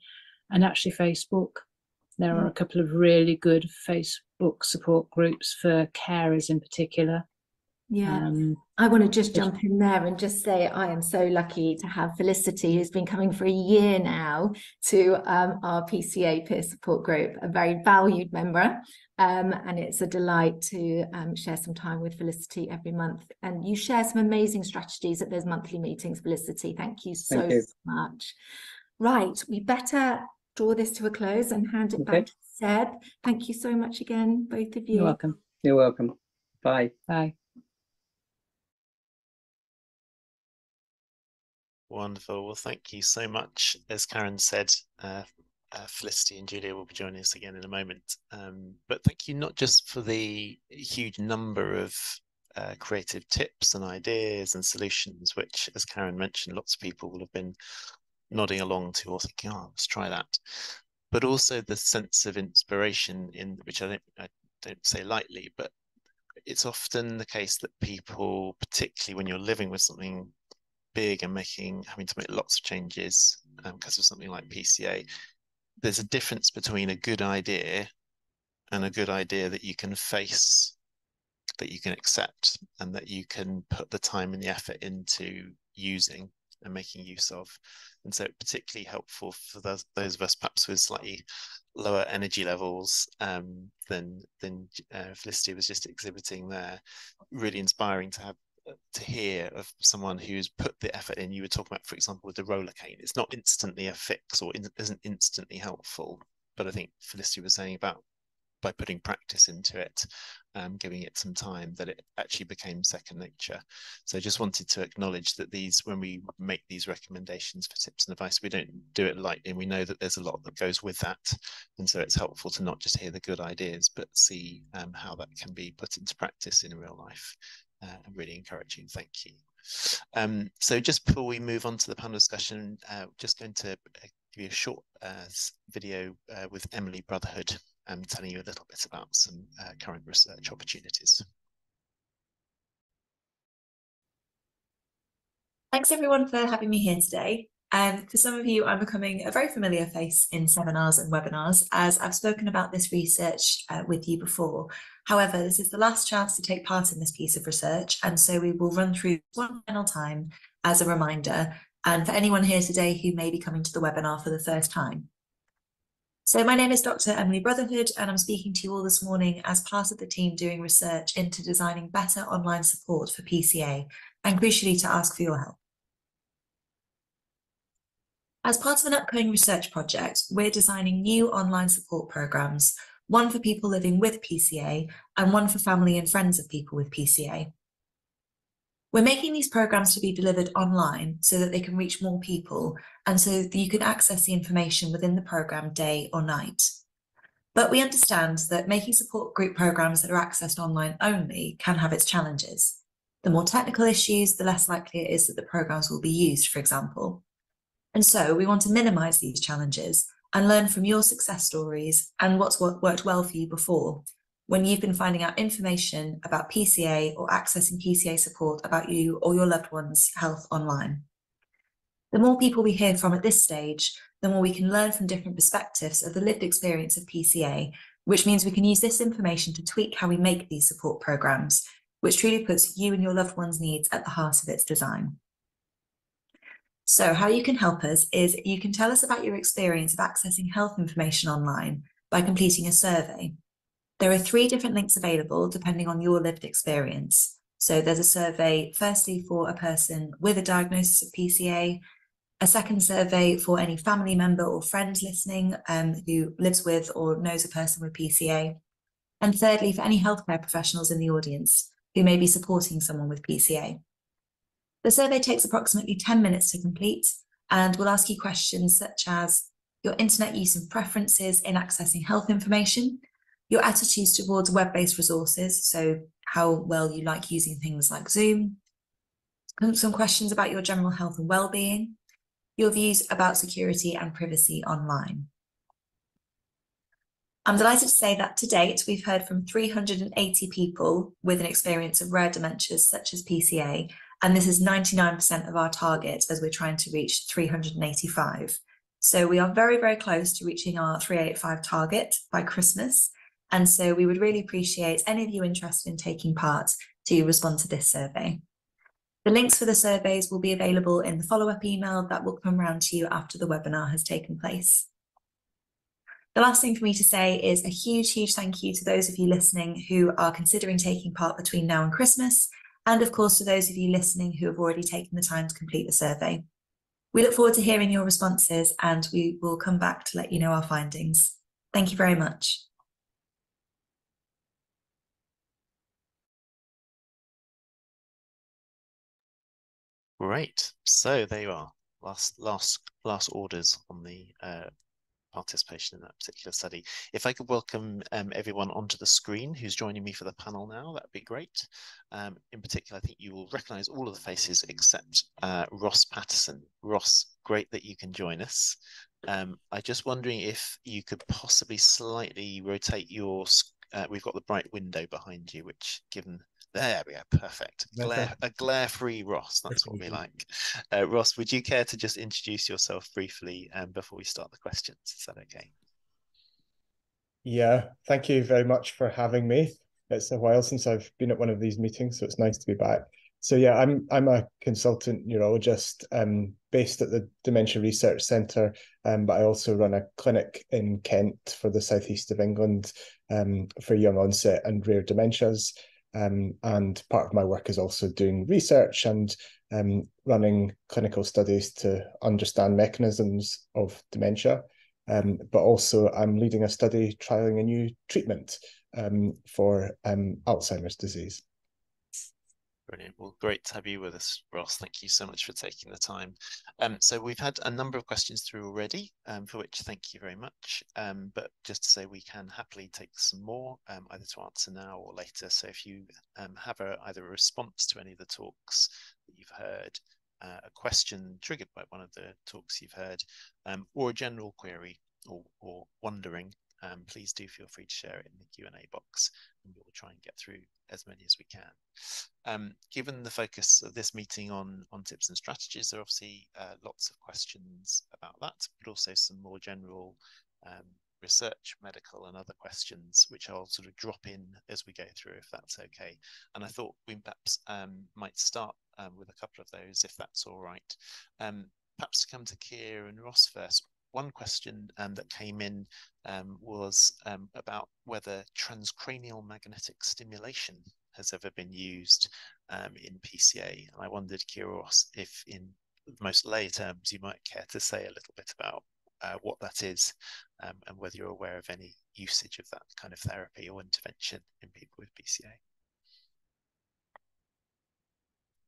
and actually Facebook there are a couple of really good Facebook support groups for carers in particular Yeah. um, I want to just jump in there and just say I am so lucky to have Felicity, who's been coming for a year now to um, our PCA peer support group, a very valued member. Um, and it's a delight to um, share some time with Felicity every month. And you share some amazing strategies at those monthly meetings, Felicity. Thank you so Thank you. much. Right, we better draw this to a close and hand it Okay. back to Seb. Thank you so much again, both of you. you're welcome You're welcome. Bye. bye Wonderful. Well, thank you so much. As Karen said, uh, uh, Felicity and Julia will be joining us again in a moment. Um, but thank you not just for the huge number of uh, creative tips and ideas and solutions, which, as Karen mentioned, lots of people will have been nodding along to or thinking, "Oh, let's try that," but also the sense of inspiration in which I don't I don't say lightly, but it's often the case that people, particularly when you're living with something big and making having to make lots of changes um, because of something like PCA, there's a difference between a good idea and a good idea that you can face, that you can accept, and that you can put the time and the effort into using and making use of. And so, particularly helpful for those, those of us perhaps with slightly lower energy levels um, than than uh, Felicity was just exhibiting there. Really inspiring to have uh, to hear of someone who's put the effort in. You were talking about, for example, with the roller cane. It's not instantly a fix or in, isn't instantly helpful, but I think Felicity was saying about by putting practice into it, um, giving it some time, that it actually became second nature. So I just wanted to acknowledge that these, when we make these recommendations for tips and advice, we don't do it lightly. And we know that there's a lot that goes with that. And so it's helpful to not just hear the good ideas, but see um, how that can be put into practice in real life. Uh, really encouraging. Thank you. Um, so just before we move on to the panel discussion, uh, just going to uh, give you a short uh, video uh, with Emilie Brotherhood, um, telling you a little bit about some uh, current research opportunities. Thanks everyone for having me here today. Um, for some of you, I'm becoming a very familiar face in seminars and webinars as I've spoken about this research uh, with you before. However, this is the last chance to take part in this piece of research, and so we will run through one final time as a reminder, and for anyone here today who may be coming to the webinar for the first time. So my name is Dr. Emilie Brotherhood, and I'm speaking to you all this morning as part of the team doing research into designing better online support for PCA, and crucially to ask for your help. As part of an upcoming research project, we're designing new online support programs, one for people living with PCA and one for family and friends of people with PCA. We're making these programs to be delivered online so that they can reach more people and so that you can access the information within the program day or night. But we understand that making support group programs that are accessed online only can have its challenges. The more technical issues, the less likely it is that the programs will be used, for example. And so we want to minimize these challenges and learn from your success stories and what's worked well for you before when you've been finding out information about PCA or accessing PCA support about you or your loved one's health online. The more people we hear from at this stage, the more we can learn from different perspectives of the lived experience of PCA, which means we can use this information to tweak how we make these support programs, which truly puts you and your loved one's needs at the heart of its design. So how you can help us is you can tell us about your experience of accessing health information online by completing a survey. There are three different links available depending on your lived experience. So there's a survey, firstly, for a person with a diagnosis of PCA, a second survey for any family member or friend listening um, who lives with or knows a person with PCA, and thirdly, for any healthcare professionals in the audience who may be supporting someone with PCA. The survey takes approximately 10 minutes to complete and will ask you questions such as your internet use and preferences in accessing health information, your attitudes towards web-based resources, so how well you like using things like Zoom, some questions about your general health and well-being, your views about security and privacy online. I'm delighted to say that to date, we've heard from 380 people with an experience of rare dementias such as PCA, and this is 99% of our target as we're trying to reach 385. So we are very, very close to reaching our 385 target by Christmas. And so we would really appreciate any of you interested in taking part to respond to this survey. The links for the surveys will be available in the follow-up email that will come around to you after the webinar has taken place. The last thing for me to say is a huge, huge thank you to those of you listening who are considering taking part between now and Christmas, and of course to those of you listening who have already taken the time to complete the survey. We look forward to hearing your responses and we will come back to let you know our findings. Thank you very much. Great. So there you are. Last last last orders on the uh, participation in that particular study. If I could welcome um, everyone onto the screen who's joining me for the panel now, that'd be great. Um, in particular, I think you will recognize all of the faces except uh, Ross Patterson. Ross, great that you can join us. Um, I'm just wondering if you could possibly slightly rotate your, uh, we've got the bright window behind you, which given there we are, perfect. Glare, a glare-free Ross. That's what we like. Uh, Ross, would you care to just introduce yourself briefly um, before we start the questions? Is that okay? Yeah, thank you very much for having me. It's a while since I've been at one of these meetings, so it's nice to be back. So yeah, I'm I'm a consultant neurologist um, based at the Dementia Research Centre, um, but I also run a clinic in Kent for the southeast of England um, for young onset and rare dementias. Um, and part of my work is also doing research and um, running clinical studies to understand mechanisms of dementia. Um, but also, I'm leading a study trialing a new treatment um, for um, Alzheimer's disease. Brilliant. Well, great to have you with us, Ross. Thank you so much for taking the time. Um, so we've had a number of questions through already, um, for which thank you very much. Um, but just to say we can happily take some more, um, either to answer now or later. So if you um, have a, either a response to any of the talks that you've heard, uh, a question triggered by one of the talks you've heard, um, or a general query or, or wondering, please do feel free to share it in the Q&A box and we'll try and get through as many as we can. Um, given the focus of this meeting on, on tips and strategies, there are obviously uh, lots of questions about that, but also some more general um, research, medical, and other questions, which I'll sort of drop in as we go through, if that's okay. And I thought we perhaps um, might start um, with a couple of those, if that's all right. Um, perhaps to come to Keir and Ross first. One question um, that came in um, was um, about whether transcranial magnetic stimulation has ever been used in PCA. And I wondered, Keir Ross, if in most lay terms you might care to say a little bit about uh, what that is um, and whether you're aware of any usage of that kind of therapy or intervention in people with PCA.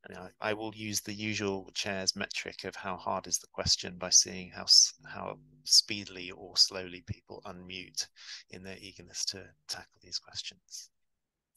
And I, I will use the usual chair's metric of how hard is the question by seeing how how speedily or slowly people unmute in their eagerness to tackle these questions.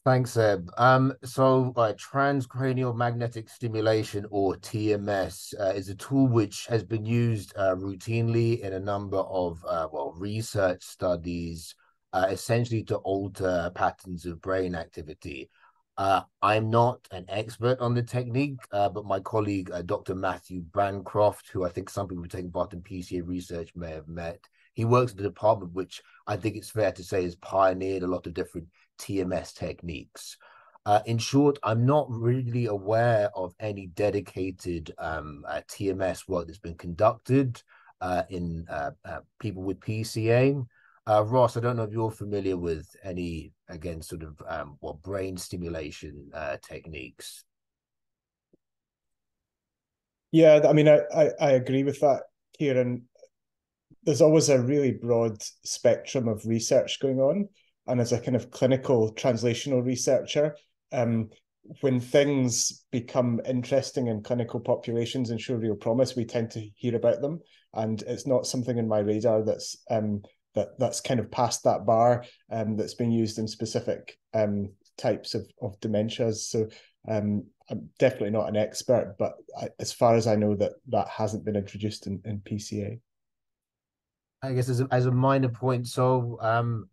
Thanks, Seb. Um, so uh, transcranial magnetic stimulation or TMS uh, is a tool which has been used uh, routinely in a number of uh, well research studies, uh, essentially to alter patterns of brain activity. Uh, I'm not an expert on the technique, but my colleague, Dr. Matthew Bancroft, who I think some people taking part in PCA research may have met, he works in the department which I think it's fair to say has pioneered a lot of different TMS techniques. Uh, in short, I'm not really aware of any dedicated um, uh, TMS work that's been conducted uh, in uh, uh, people with PCA. Uh, Ross, I don't know if you're familiar with any, again, sort of um, what brain stimulation uh, techniques. Yeah, I mean, I, I, I agree with that, Kieran. There's always a really broad spectrum of research going on and as a kind of clinical translational researcher, um, when things become interesting in clinical populations and show real promise, we tend to hear about them. And it's not something in my radar that's um, that that's kind of past that bar um, that's been used in specific um, types of, of dementias. So um, I'm definitely not an expert, but I, as far as I know, that that hasn't been introduced in, in PCA. I guess as a, as a minor point, so um,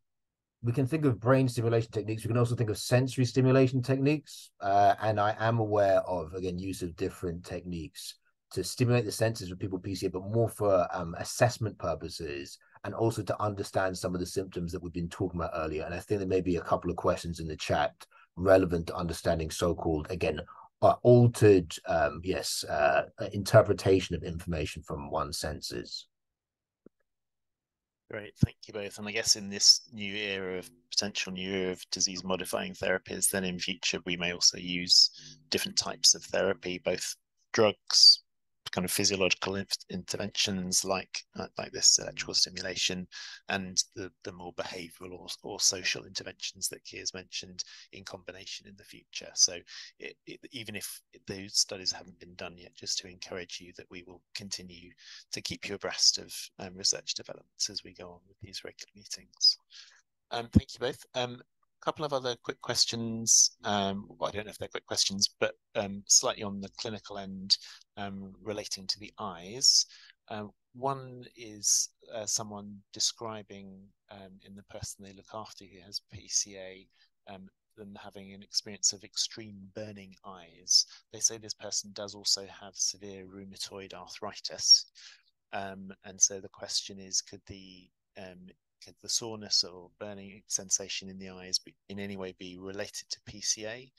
we can think of brain stimulation techniques. We can also think of sensory stimulation techniques. Uh, and I am aware of, again, use of different techniques to stimulate the senses of people with PCA, but more for um, assessment purposes and also to understand some of the symptoms that we've been talking about earlier. And I think there may be a couple of questions in the chat relevant to understanding so-called, again, uh, altered, um, yes, uh, interpretation of information from one's senses. Great, thank you both. And I guess in this new era of potential new era of disease modifying therapies, then in future we may also use different types of therapy, both drugs, kind of physiological interventions like uh, like this electrical stimulation and the, the more behavioral or, or social interventions that Keir's mentioned in combination in the future. So it, it, even if those studies haven't been done yet, just to encourage you that we will continue to keep you abreast of um, research developments as we go on with these regular meetings. Um, thank you both. Um, couple of other quick questions. Um, well, I don't know if they're quick questions, but um, slightly on the clinical end um, relating to the eyes. Um, one is uh, someone describing um, in the person they look after who has PCA um, them having an experience of extreme burning eyes. They say this person does also have severe rheumatoid arthritis. and so the question is, could the could the soreness or burning sensation in the eyes be, in any way be related to PCA?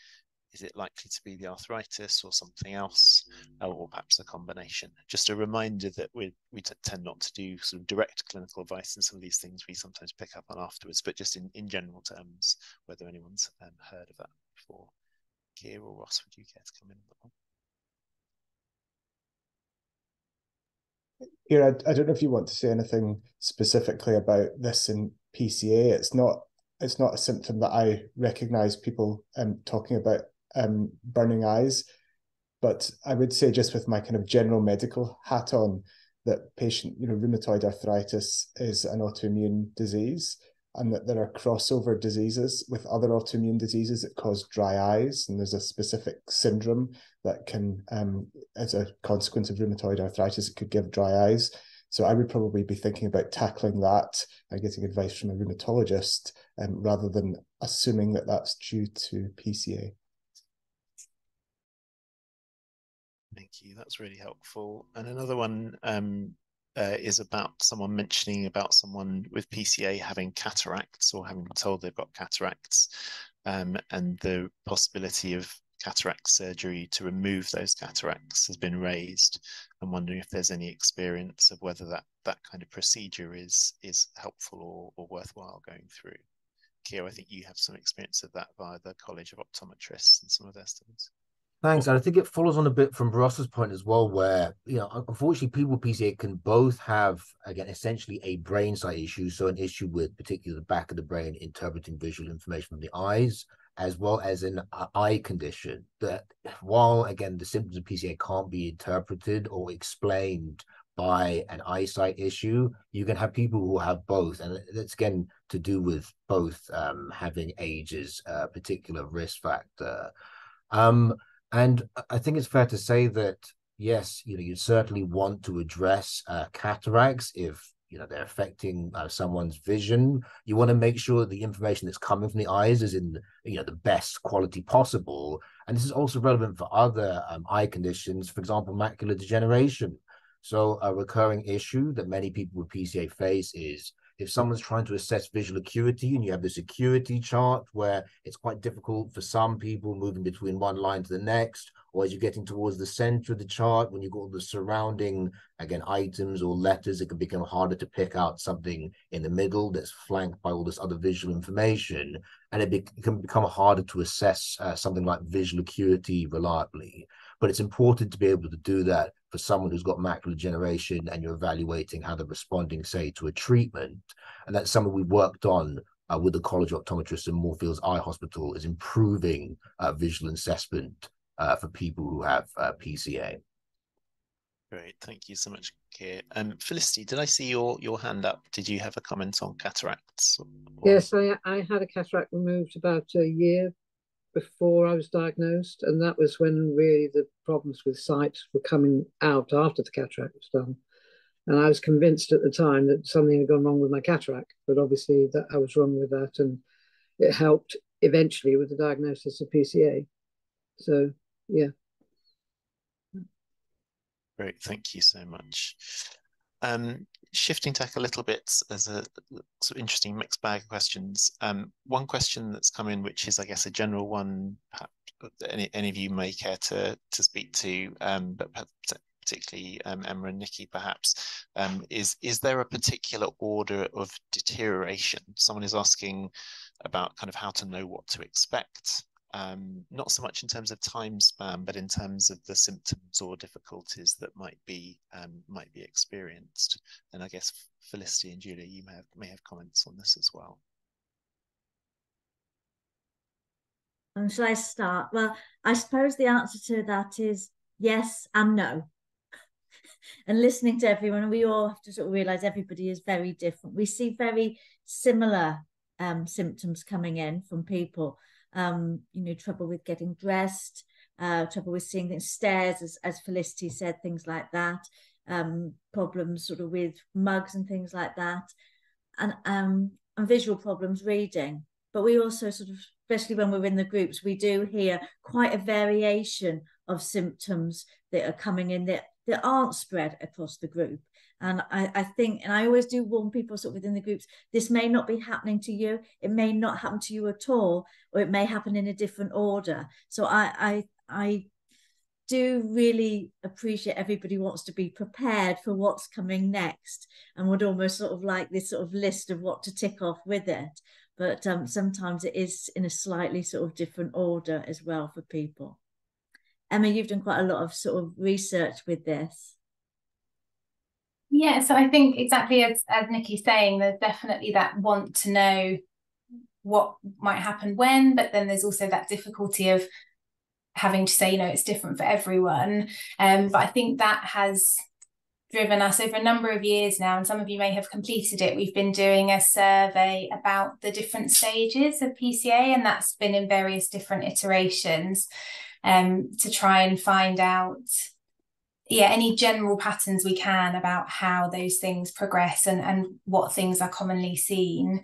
Is it likely to be the arthritis or something else, uh, or perhaps a combination? Just a reminder that we we tend not to do sort of direct clinical advice, and some of these things we sometimes pick up on afterwards. But just in, in general terms, whether anyone's um, heard of that before. Keir or Ross, would you care to come in on that one? Keir, I, I don't know if you want to say anything specifically about this in PCA. It's not it's not a symptom that I recognise people um, talking about um, burning eyes, but I would say just with my kind of general medical hat on, that patient, you know, rheumatoid arthritis is an autoimmune disease, and that there are crossover diseases with other autoimmune diseases that cause dry eyes. And there's a specific syndrome that can, um, as a consequence of rheumatoid arthritis, it could give dry eyes. So I would probably be thinking about tackling that and getting advice from a rheumatologist um, rather than assuming that that's due to PCA. Thank you. That's really helpful. And another one um, uh, is about someone mentioning about someone with PCA having cataracts or having been told they've got cataracts um, and the possibility of cataract surgery to remove those cataracts has been raised. I'm wondering if there's any experience of whether that that kind of procedure is is helpful or, or worthwhile going through. Keir, I think you have some experience of that via the College of Optometrists and some of their studies. Thanks. And I think it follows on a bit from Ross's point as well, where, you know, unfortunately, people with PCA can both have, again, essentially a brain side issue. So, an issue with particularly the back of the brain interpreting visual information from the eyes, as well as an eye condition that, while, again, the symptoms of PCA can't be interpreted or explained by an eyesight issue, you can have people who have both. And that's, again, to do with both um, having age as a particular risk factor. Um, and I think it's fair to say that yes, you know, you certainly want to address uh, cataracts if you know they're affecting uh, someone's vision. You want to make sure the information that's coming from the eyes is in you know the best quality possible. And this is also relevant for other um, eye conditions, for example, macular degeneration. So a recurring issue that many people with PCA face is if someone's trying to assess visual acuity and you have this acuity chart where it's quite difficult for some people moving between one line to the next, or as you're getting towards the center of the chart, when you've got the surrounding, again, items or letters, it can become harder to pick out something in the middle that's flanked by all this other visual information. And it, be it can become harder to assess uh, something like visual acuity reliably. But it's important to be able to do that for someone who's got macular degeneration and you're evaluating how they're responding, say, to a treatment. And that's something we've worked on uh, with the College of Optometrists in Moorfields Eye Hospital is improving uh, visual assessment uh, for people who have uh, PCA. Great, thank you so much, Keir. Um, Felicity, did I see your your hand up? Did you have a comment on cataracts? Or... Yes, I I had a cataract removed about a year before I was diagnosed, and that was when really the problems with sight were coming out after the cataract was done. And I was convinced at the time that something had gone wrong with my cataract, but obviously that I was wrong with that, and it helped eventually with the diagnosis of PCA. So yeah. Great, thank you so much. Um, shifting tech a little bit there's a sort of interesting mixed bag of questions. Um, one question that's come in, which is, I guess, a general one, perhaps any, any of you may care to to speak to, um, but particularly um, Emma and Nikki, perhaps, um, is is there a particular order of deterioration? Someone is asking about kind of how to know what to expect um, not so much in terms of time span, but in terms of the symptoms or difficulties that might be um, might be experienced. And I guess Felicity and Julia, you may have may have comments on this as well. And shall I start? Well, I suppose the answer to that is yes and no. and listening to everyone, we all have to sort of realize everybody is very different. We see very similar um, symptoms coming in from people um, you know, trouble with getting dressed, uh, trouble with seeing things, stairs, as, as Felicity said, things like that, um, problems sort of with mugs and things like that, and um, and visual problems reading. But we also sort of, especially when we're in the groups, we do hear quite a variation of symptoms that are coming in that that aren't spread across the group. And I, I think, and I always do warn people sort of within the groups, this may not be happening to you. It may not happen to you at all, or it may happen in a different order. So I, I, I do really appreciate everybody wants to be prepared for what's coming next and would almost sort of like this sort of list of what to tick off with it. But um, sometimes it is in a slightly sort of different order as well for people. Emma, you've done quite a lot of sort of research with this. Yeah, so I think exactly as, as Nikki's saying, there's definitely that want to know what might happen when, but then there's also that difficulty of having to say, you know, it's different for everyone. Um, but I think that has driven us over a number of years now, and some of you may have completed it. We've been doing a survey about the different stages of PCA, and that's been in various different iterations um, to try and find out yeah any general patterns we can about how those things progress and and what things are commonly seen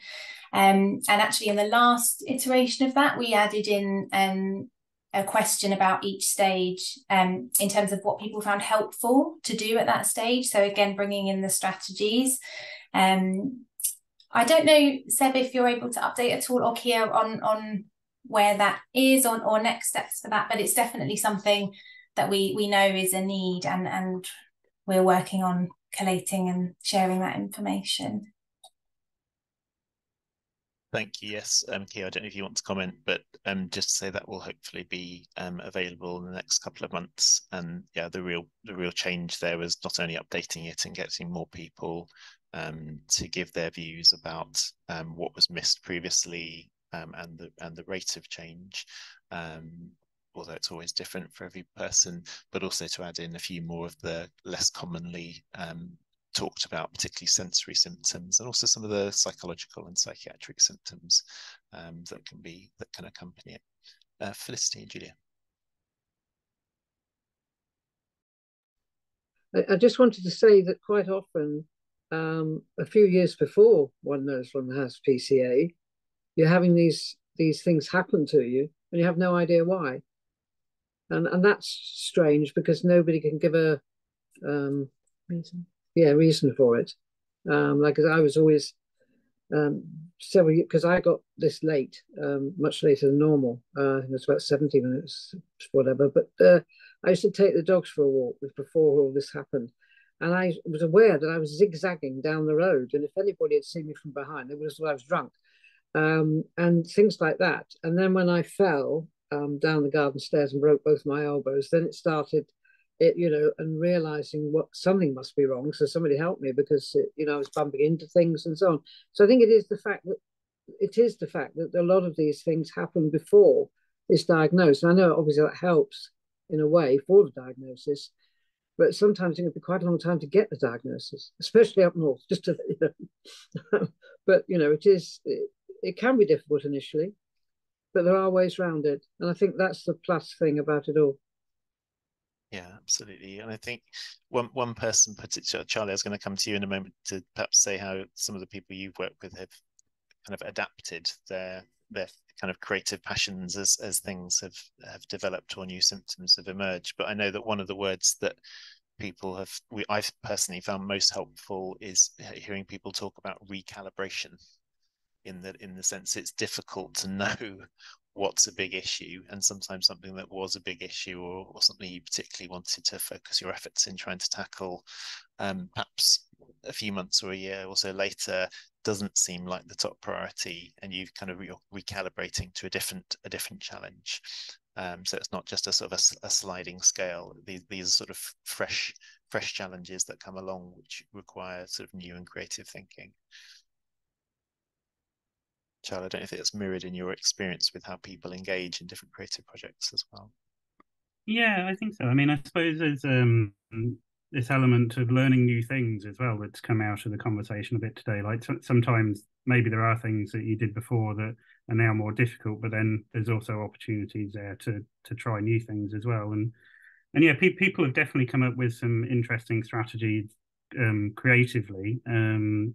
um, and actually in the last iteration of that we added in um, a question about each stage um, in terms of what people found helpful to do at that stage. So again, bringing in the strategies. Um, I don't know, Seb, if you're able to update at all or Keir on on where that is on or next steps for that, but it's definitely something that we we know is a need and and we're working on collating and sharing that information. Thank you. Yes, um, Keir, I don't know if you want to comment, but um, just to say that will hopefully be um, available in the next couple of months. And yeah, the real the real change there was not only updating it and getting more people um, to give their views about um, what was missed previously um, and the and the rate of change, um, although it's always different for every person, but also to add in a few more of the less commonly um, talked about, particularly sensory symptoms, and also some of the psychological and psychiatric symptoms um, that can be that can accompany it. Uh, Felicity and Julia. I, just wanted to say that quite often, um, a few years before one knows one has PCA, you're having these these things happen to you, and you have no idea why. And and that's strange because nobody can give a um, reason yeah reason for it. Um, like I was always um, several because I got this late, um, much later than normal. Uh, it was about seventy minutes, whatever. But uh, I used to take the dogs for a walk before all this happened, and I was aware that I was zigzagging down the road, and if anybody had seen me from behind, they would have thought I was drunk, um, and things like that. And then when I fell um, down the garden stairs and broke both my elbows, then it started it, you know, and realizing what something must be wrong. So somebody helped me because, it, you know, I was bumping into things and so on. So I think it is the fact that it is the fact that a lot of these things happen before it's diagnosed. And I know obviously that helps in a way for the diagnosis, but sometimes it can be quite a long time to get the diagnosis, especially up north. Just to, you know, but you know, it is it, it can be difficult initially, but there are ways around it, and I think that's the plus thing about it all. Yeah, absolutely. And I think one one person, particular Charlie, I was going to come to you in a moment to perhaps say how some of the people you've worked with have kind of adapted their their kind of creative passions as as things have have developed or new symptoms have emerged. But I know that one of the words that people have we I've personally found most helpful is hearing people talk about recalibration in the in the sense it's difficult to know what's a big issue and sometimes something that was a big issue or, or something you particularly wanted to focus your efforts in trying to tackle um, perhaps a few months or a year or so later doesn't seem like the top priority and you've kind of re- recalibrating to a different a different challenge. Um, so it's not just a sort of a, a sliding scale. These, these are sort of fresh fresh challenges that come along which require sort of new and creative thinking Charlie, I don't know if that's mirrored in your experience with how people engage in different creative projects as well. Yeah, I think so. I mean, I suppose there's um, this element of learning new things as well that's come out of the conversation a bit today. Like sometimes maybe there are things that you did before that are now more difficult, but then there's also opportunities there to to try new things as well. And and yeah, pe- people have definitely come up with some interesting strategies um, creatively. Um,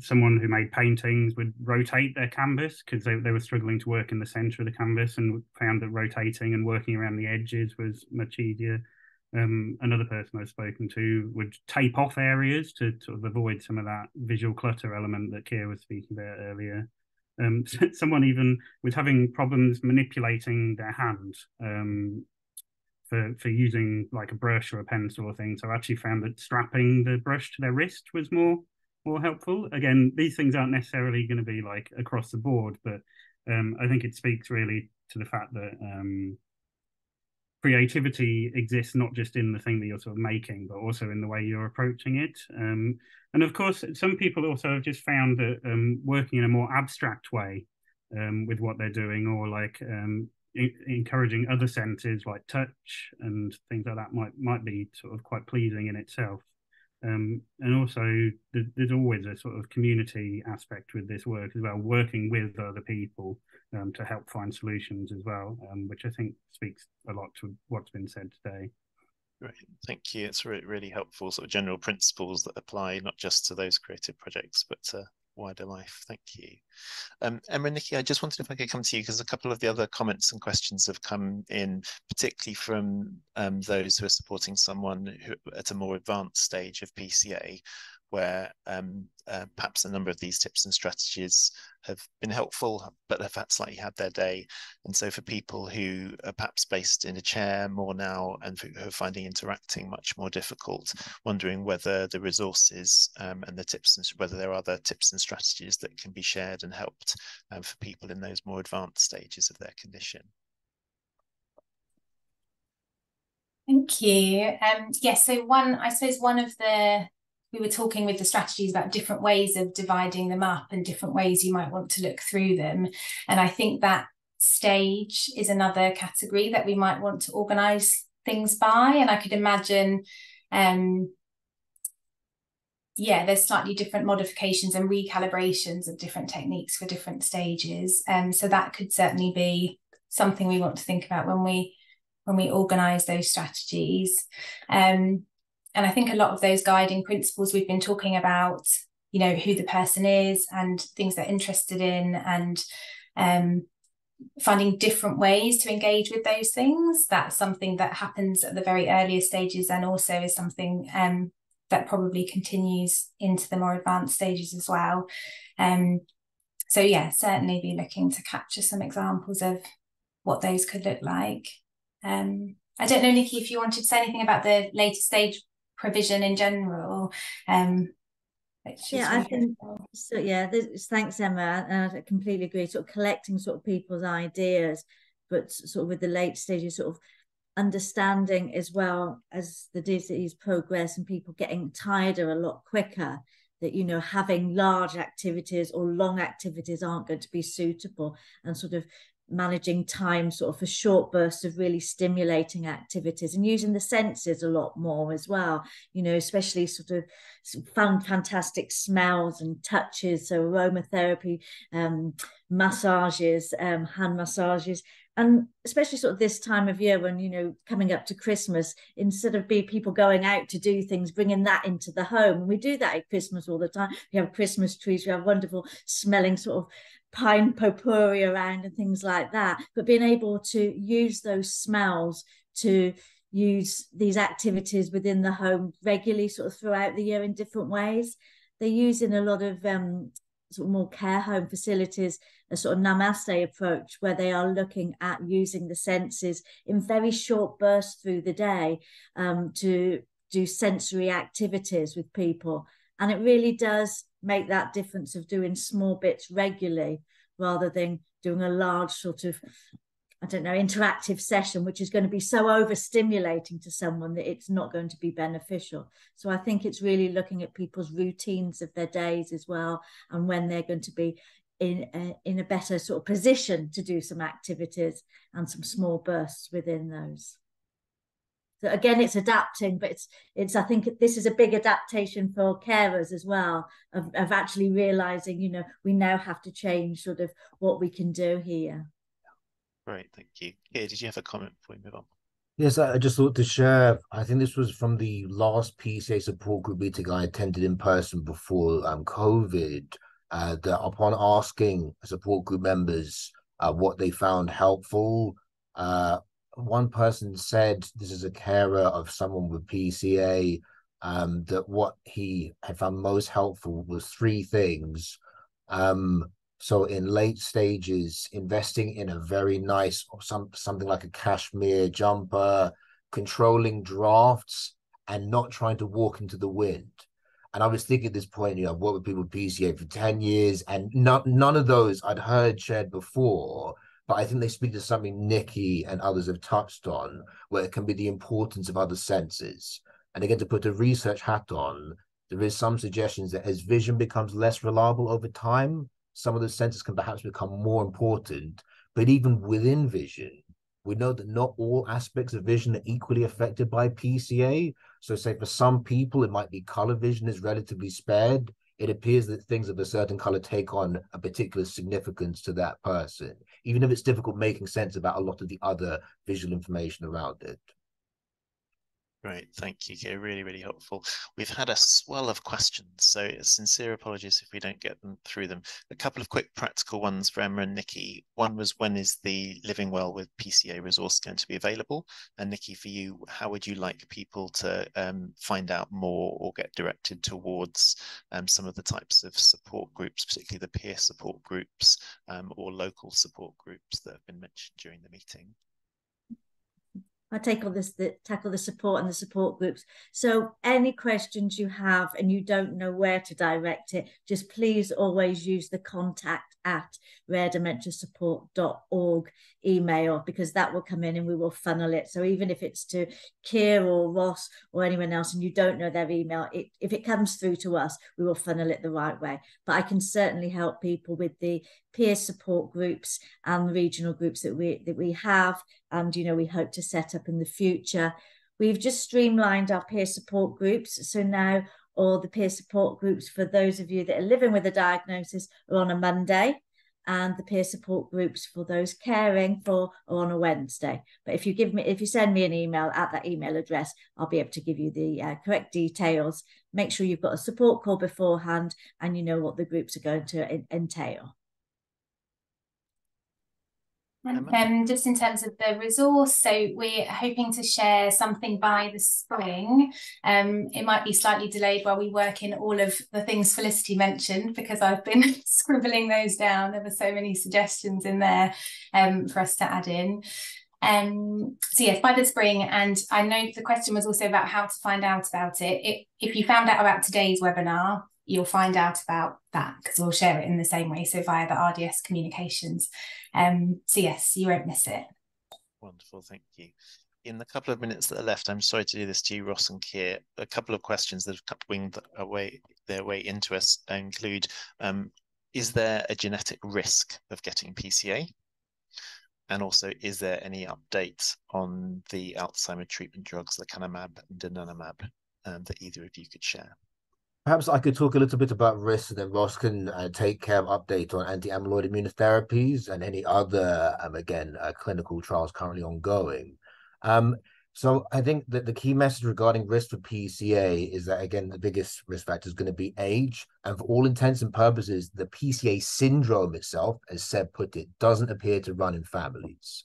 someone who made paintings would rotate their canvas because they, they were struggling to work in the center of the canvas and found that rotating and working around the edges was much easier. um, another person I've spoken to would tape off areas to sort of avoid some of that visual clutter element that Keir was speaking about earlier. Um, someone even was having problems manipulating their hand um, for for using like a brush or a pencil or thing. So I actually found that strapping the brush to their wrist was more more helpful. Again, these things aren't necessarily going to be like across the board, but um, I think it speaks really to the fact that um, creativity exists not just in the thing that you're sort of making, but also in the way you're approaching it. Um, and of course, some people also have just found that um, working in a more abstract way um, with what they're doing, or like um, encouraging other senses like touch and things like that, might might be sort of quite pleasing in itself. Um, and also, there's always a sort of community aspect with this work as well, working with other people um, to help find solutions as well, um, which I think speaks a lot to what's been said today. Great, thank you. It's really, really helpful sort of general principles that apply not just to those creative projects, but to wider life. Thank you. Um, Emma and Nikki, I just wanted if I could come to you because a couple of the other comments and questions have come in, particularly from um, those who are supporting someone who at a more advanced stage of PCA, where um, uh, perhaps a number of these tips and strategies have been helpful, but have had slightly had their day. And so for people who are perhaps based in a chair more now and who are finding interacting much more difficult, wondering whether the resources um, and the tips and whether there are other tips and strategies that can be shared and helped um, for people in those more advanced stages of their condition. Thank you. Um, yes, yeah, so one, I suppose one of the we were talking with the strategies about different ways of dividing them up and different ways you might want to look through them. And I think that stage is another category that we might want to organize things by. And I could imagine, um, yeah, there's slightly different modifications and recalibrations of different techniques for different stages. Um, so that could certainly be something we want to think about when we when we organize those strategies. Um, and I think a lot of those guiding principles we've been talking about, you know, who the person is and things they're interested in and um, finding different ways to engage with those things. That's something that happens at the very earliest stages and also is something um, that probably continues into the more advanced stages as well. Um, so yeah, certainly be looking to capture some examples of what those could look like. Um, I don't know, Nikki, if you wanted to say anything about the later stage provision in general. Um, yeah, I think so. Yeah, thanks, Emma. And I completely agree. Sort of collecting sort of people's ideas, but sort of with the late stages, sort of understanding as well as the disease progress and people getting tireder a lot quicker that you know having large activities or long activities aren't going to be suitable and sort of managing time sort of for short bursts of really stimulating activities and using the senses a lot more as well you know especially sort of found fantastic smells and touches so aromatherapy um, massages um, hand massages. And especially sort of this time of year when you know coming up to christmas instead of be people going out to do things bringing that into the home. And we do that at christmas all the time. We have christmas trees we have wonderful smelling sort of pine potpourri around and things like that but being able to use those smells to use these activities within the home regularly sort of throughout the year in different ways. They're using a lot of um, sort of more care home facilities a sort of namaste approach where they are looking at using the senses in very short bursts through the day um, to do sensory activities with people. And it really does make that difference of doing small bits regularly rather than doing a large sort of I don't know, interactive session, which is going to be so overstimulating to someone that it's not going to be beneficial. So I think it's really looking at people's routines of their days as well, and when they're going to be in a, in a better sort of position to do some activities and some small bursts within those again it's adapting but it's it's i think this is a big adaptation for carers as well of, of actually realizing you know we now have to change sort of what we can do here Great, thank you yeah did you have a comment before we move on Yes, I just thought to share. I think this was from the last PCA support group meeting I attended in person before um, COVID. Uh, that upon asking support group members uh, what they found helpful, uh, one person said this is a carer of someone with PCA. Um, that what he had found most helpful was three things. Um, so in late stages, investing in a very nice some something like a cashmere jumper, controlling drafts, and not trying to walk into the wind. And I was thinking at this point, you know, I've worked with people with PCA for 10 years, and not, none of those I'd heard shared before. But I think they speak to something Nikki and others have touched on, where it can be the importance of other senses. And again, to put a research hat on, there is some suggestions that as vision becomes less reliable over time, some of the senses can perhaps become more important. But even within vision, we know that not all aspects of vision are equally affected by PCA. So, say for some people, it might be color vision is relatively spared. It appears that things of a certain color take on a particular significance to that person, even if it's difficult making sense about a lot of the other visual information around it. Great, thank you, Kay. Really, really helpful. We've had a swell of questions, so sincere apologies if we don't get them through them. A couple of quick practical ones for Emma and Nikki. One was when is the Living Well with PCA resource going to be available? And Nikki, for you, how would you like people to um, find out more or get directed towards um, some of the types of support groups, particularly the peer support groups um, or local support groups that have been mentioned during the meeting? I take on this the, tackle the support and the support groups. So any questions you have and you don't know where to direct it, just please always use the contact at raredementiasupport.org email because that will come in and we will funnel it. So even if it's to Keir or Ross or anyone else and you don't know their email, it, if it comes through to us, we will funnel it the right way. But I can certainly help people with the peer support groups and regional groups that we that we have and you know we hope to set up in the future. We've just streamlined our peer support groups. So now all the peer support groups for those of you that are living with a diagnosis are on a Monday and the peer support groups for those caring for are on a Wednesday. But if you give me, if you send me an email at that email address, I'll be able to give you the uh, correct details. Make sure you've got a support call beforehand and you know what the groups are going to entail. And um, just in terms of the resource, so we're hoping to share something by the spring. Um, it might be slightly delayed while we work in all of the things Felicity mentioned because I've been scribbling those down. There were so many suggestions in there um, for us to add in. Um, so yes, by the spring, and I know the question was also about how to find out about it. it if you found out about today's webinar, you'll find out about that because we'll share it in the same way. So via the RDS communications. Um, so yes, you won't miss it. Wonderful, thank you. In the couple of minutes that are left, I'm sorry to do this to you, Ross and Keir. A couple of questions that have winged away, their way into us include, um, is there a genetic risk of getting PCA? And also, is there any update on the Alzheimer treatment drugs, lecanemab and donanemab, um, that either of you could share? Perhaps I could talk a little bit about risks, and then Ross can uh, take care of update on anti-amyloid immunotherapies and any other, um, again, uh, clinical trials currently ongoing. Um, so I think that the key message regarding risk for PCA is that again the biggest risk factor is going to be age, and for all intents and purposes, the PCA syndrome itself, as Seb put it, doesn't appear to run in families.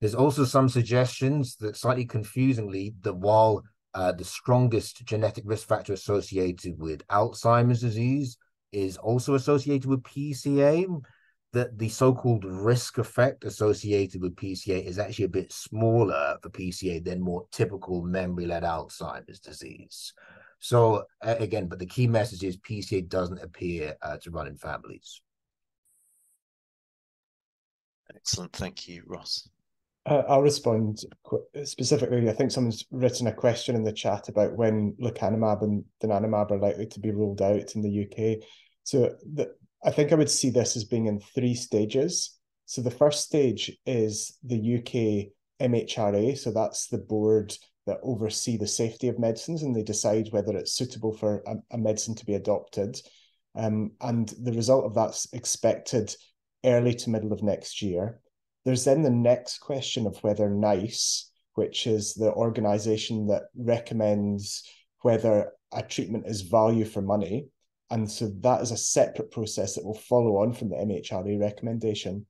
There's also some suggestions that slightly confusingly that while uh, the strongest genetic risk factor associated with Alzheimer's disease is also associated with PCA. That the so-called risk effect associated with PCA is actually a bit smaller for PCA than more typical memory-led Alzheimer's disease. So again, but the key message is PCA doesn't appear uh, to run in families. Excellent, thank you, Ross. Uh, I'll respond specifically. I think someone's written a question in the chat about when lecanemab and donanemab are likely to be rolled out in the UK. So the, I think I would see this as being in three stages. So the first stage is the UK MHRA. So that's the board that oversee the safety of medicines and they decide whether it's suitable for a, a medicine to be adopted. Um, and the result of that's expected early to middle of next year. There's then the next question of whether NICE, which is the organization that recommends whether a treatment is value for money. And so that is a separate process that will follow on from the MHRA recommendation.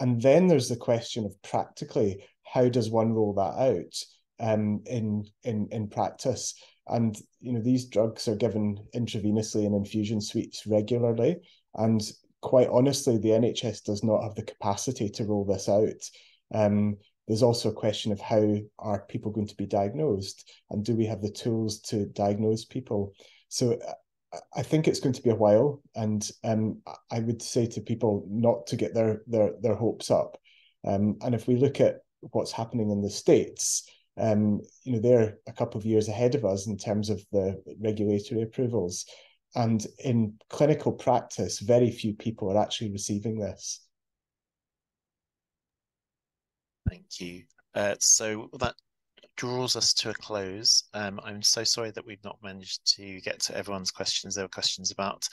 And then there's the question of practically how does one roll that out um, in in in practice? And you know these drugs are given intravenously in infusion suites regularly, and quite honestly, the NHS does not have the capacity to roll this out. Um, there's also a question of how are people going to be diagnosed, and do we have the tools to diagnose people? So I think it's going to be a while, and um, I would say to people not to get their their their hopes up. Um, and if we look at what's happening in the states, um, you know, they're a couple of years ahead of us in terms of the regulatory approvals. And in clinical practice, very few people are actually receiving this. Thank you. Uh, so that draws us to a close. Um, I'm so sorry that we've not managed to get to everyone's questions. There were questions about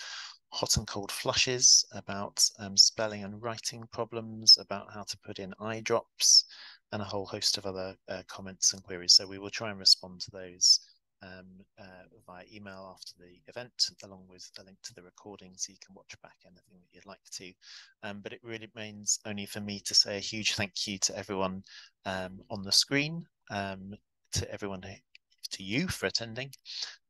hot and cold flushes, about um, spelling and writing problems, about how to put in eye drops, and a whole host of other uh, comments and queries. So we will try and respond to those um, uh, via email after the event, along with a link to the recording so you can watch back anything that you'd like to. Um, but it really remains only for me to say a huge thank you to everyone um, on the screen, um, to everyone to you for attending,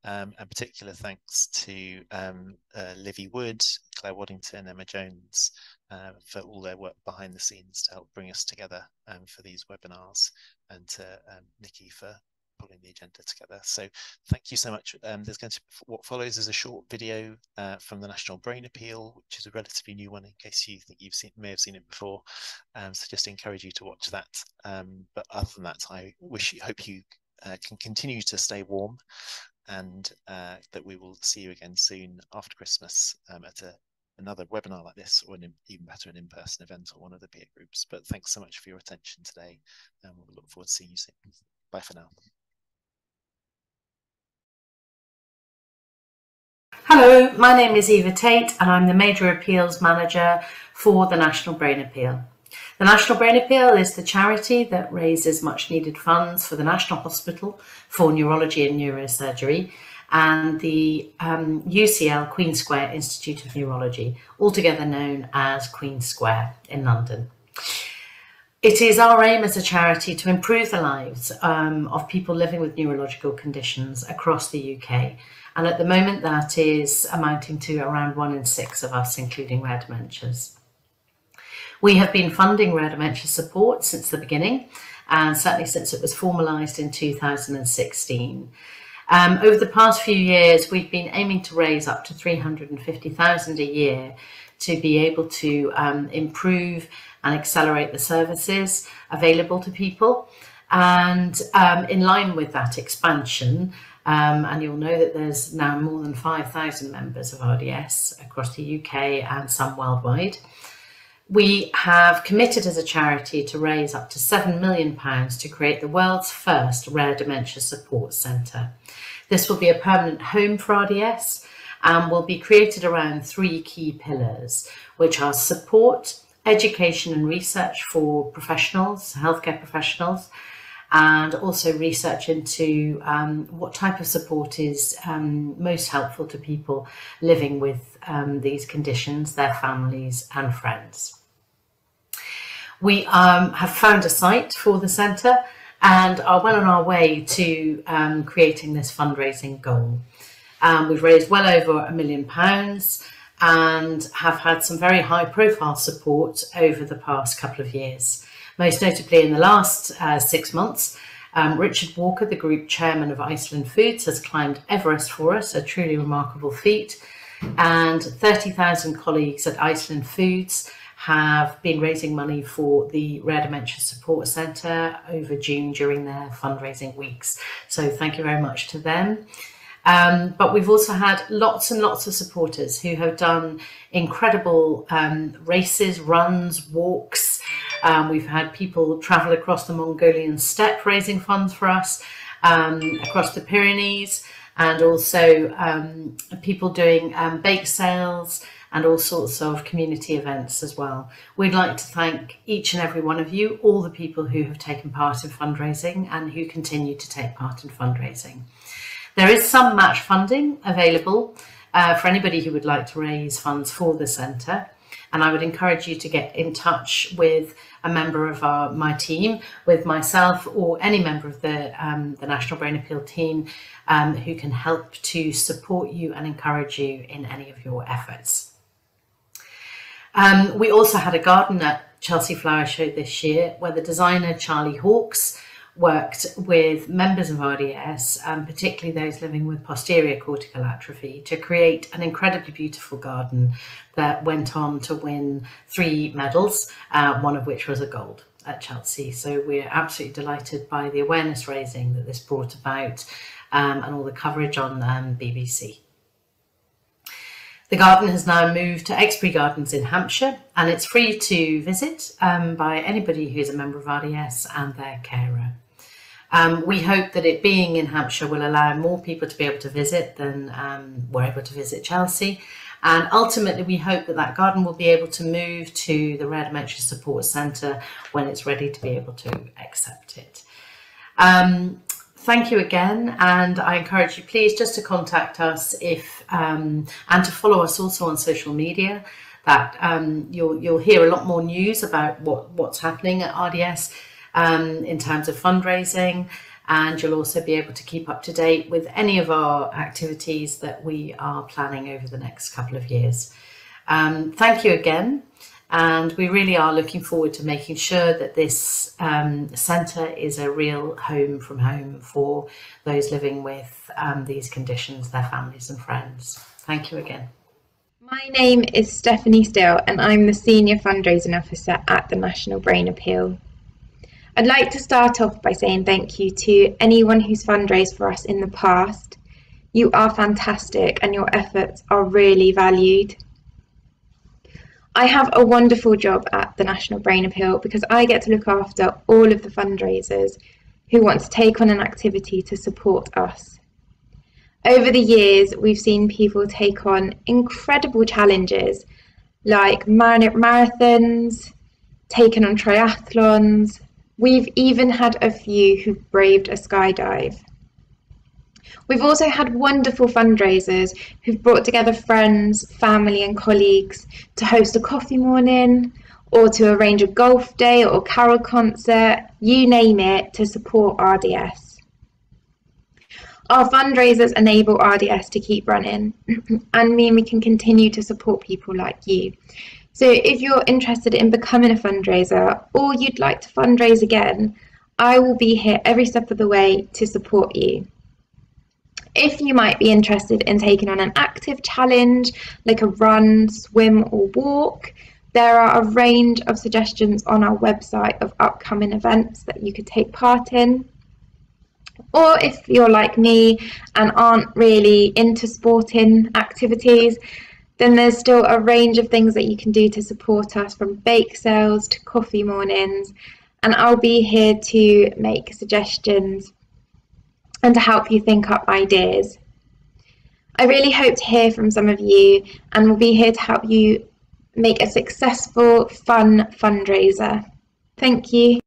um, and particular thanks to um, uh, Livy Wood, Claire Waddington, Emma Jones uh, for all their work behind the scenes to help bring us together for these webinars, and to Nikki for pulling the agenda together. So thank you so much. Um, there's going to what follows is a short video uh, from the National Brain Appeal, which is a relatively new one in case you think you've seen may have seen it before. Um, so just encourage you to watch that. Um, but other than that, I wish you hope you uh, can continue to stay warm and uh, that we will see you again soon after Christmas um, at a, another webinar like this or an, even better an in-person event or one of the peer groups. But thanks so much for your attention today and we'll look forward to seeing you soon. Bye for now. Hello, my name is Eva Tate and I'm the Major Appeals Manager for the National Brain Appeal. The National Brain Appeal is the charity that raises much needed funds for the National Hospital for Neurology and Neurosurgery and the um, UCL Queen Square Institute of Neurology, altogether known as Queen Square in London. It is our aim as a charity to improve the lives um, of people living with neurological conditions across the UK. And at the moment, that is amounting to around one in six of us, including rare dementias. We have been funding rare dementia support since the beginning, and certainly since it was formalised in 2016. Um, over the past few years, we've been aiming to raise up to 350,000 a year to be able to um, improve and accelerate the services available to people. And um, in line with that expansion, um, and you'll know that there's now more than 5,000 members of RDS across the UK and some worldwide. We have committed as a charity to raise up to £7 million to create the world's first rare dementia support centre. This will be a permanent home for RDS and will be created around three key pillars, which are support, education and research for professionals, healthcare professionals, and also research into um, what type of support is um, most helpful to people living with um, these conditions, their families and friends. We um, have found a site for the centre and are well on our way to um, creating this fundraising goal. Um, we've raised well over a million pounds and have had some very high profile support over the past couple of years. Most notably in the last uh, six months, um, Richard Walker, the group chairman of Iceland Foods, has climbed Everest for us, a truly remarkable feat. And 30,000 colleagues at Iceland Foods have been raising money for the Rare Dementia Support Centre over June during their fundraising weeks. So thank you very much to them. Um, but we've also had lots and lots of supporters who have done incredible um, races, runs, walks. Um, we've had people travel across the Mongolian steppe raising funds for us, um, across the Pyrenees, and also um, people doing um, bake sales and all sorts of community events as well. We'd like to thank each and every one of you, all the people who have taken part in fundraising and who continue to take part in fundraising. There is some match funding available uh, for anybody who would like to raise funds for the centre. And I would encourage you to get in touch with a member of our, my team, with myself or any member of the, um, the National Brain Appeal team um, who can help to support you and encourage you in any of your efforts. Um, we also had a garden at Chelsea Flower Show this year where the designer Charlie Hawkes worked with members of RDS, um, particularly those living with posterior cortical atrophy, to create an incredibly beautiful garden that went on to win three medals, uh, one of which was a gold at Chelsea. So we're absolutely delighted by the awareness raising that this brought about um, and all the coverage on um, BBC. The garden has now moved to Exbury Gardens in Hampshire and it's free to visit um, by anybody who's a member of RDS and their carer. Um, we hope that it being in Hampshire will allow more people to be able to visit than um, were able to visit Chelsea. And ultimately, we hope that that garden will be able to move to the Rare Dementia Support Centre when it's ready to be able to accept it. Um, thank you again, and I encourage you please just to contact us if um, and to follow us also on social media. That um, you'll you'll hear a lot more news about what what's happening at RDS um, in terms of fundraising. And you'll also be able to keep up to date with any of our activities that we are planning over the next couple of years. Um, thank you again. And we really are looking forward to making sure that this um, centre is a real home from home for those living with um, these conditions, their families and friends. Thank you again. My name is Stephanie Still and I'm the Senior Fundraising Officer at the National Brain Appeal. I'd like to start off by saying thank you to anyone who's fundraised for us in the past. You are fantastic and your efforts are really valued. I have a wonderful job at the National Brain Appeal because I get to look after all of the fundraisers who want to take on an activity to support us. Over the years, we've seen people take on incredible challenges like marathons, taken on triathlons, We've even had a few who've braved a skydive. We've also had wonderful fundraisers who've brought together friends, family, and colleagues to host a coffee morning or to arrange a golf day or carol concert, you name it, to support RDS. Our fundraisers enable RDS to keep running and mean we can continue to support people like you. So if you're interested in becoming a fundraiser or you'd like to fundraise again, I will be here every step of the way to support you. If you might be interested in taking on an active challenge like a run, swim, or walk, there are a range of suggestions on our website of upcoming events that you could take part in. Or if you're like me and aren't really into sporting activities, then there's still a range of things that you can do to support us from bake sales to coffee mornings. And I'll be here to make suggestions and to help you think up ideas. I really hope to hear from some of you and we'll be here to help you make a successful, fun fundraiser. Thank you.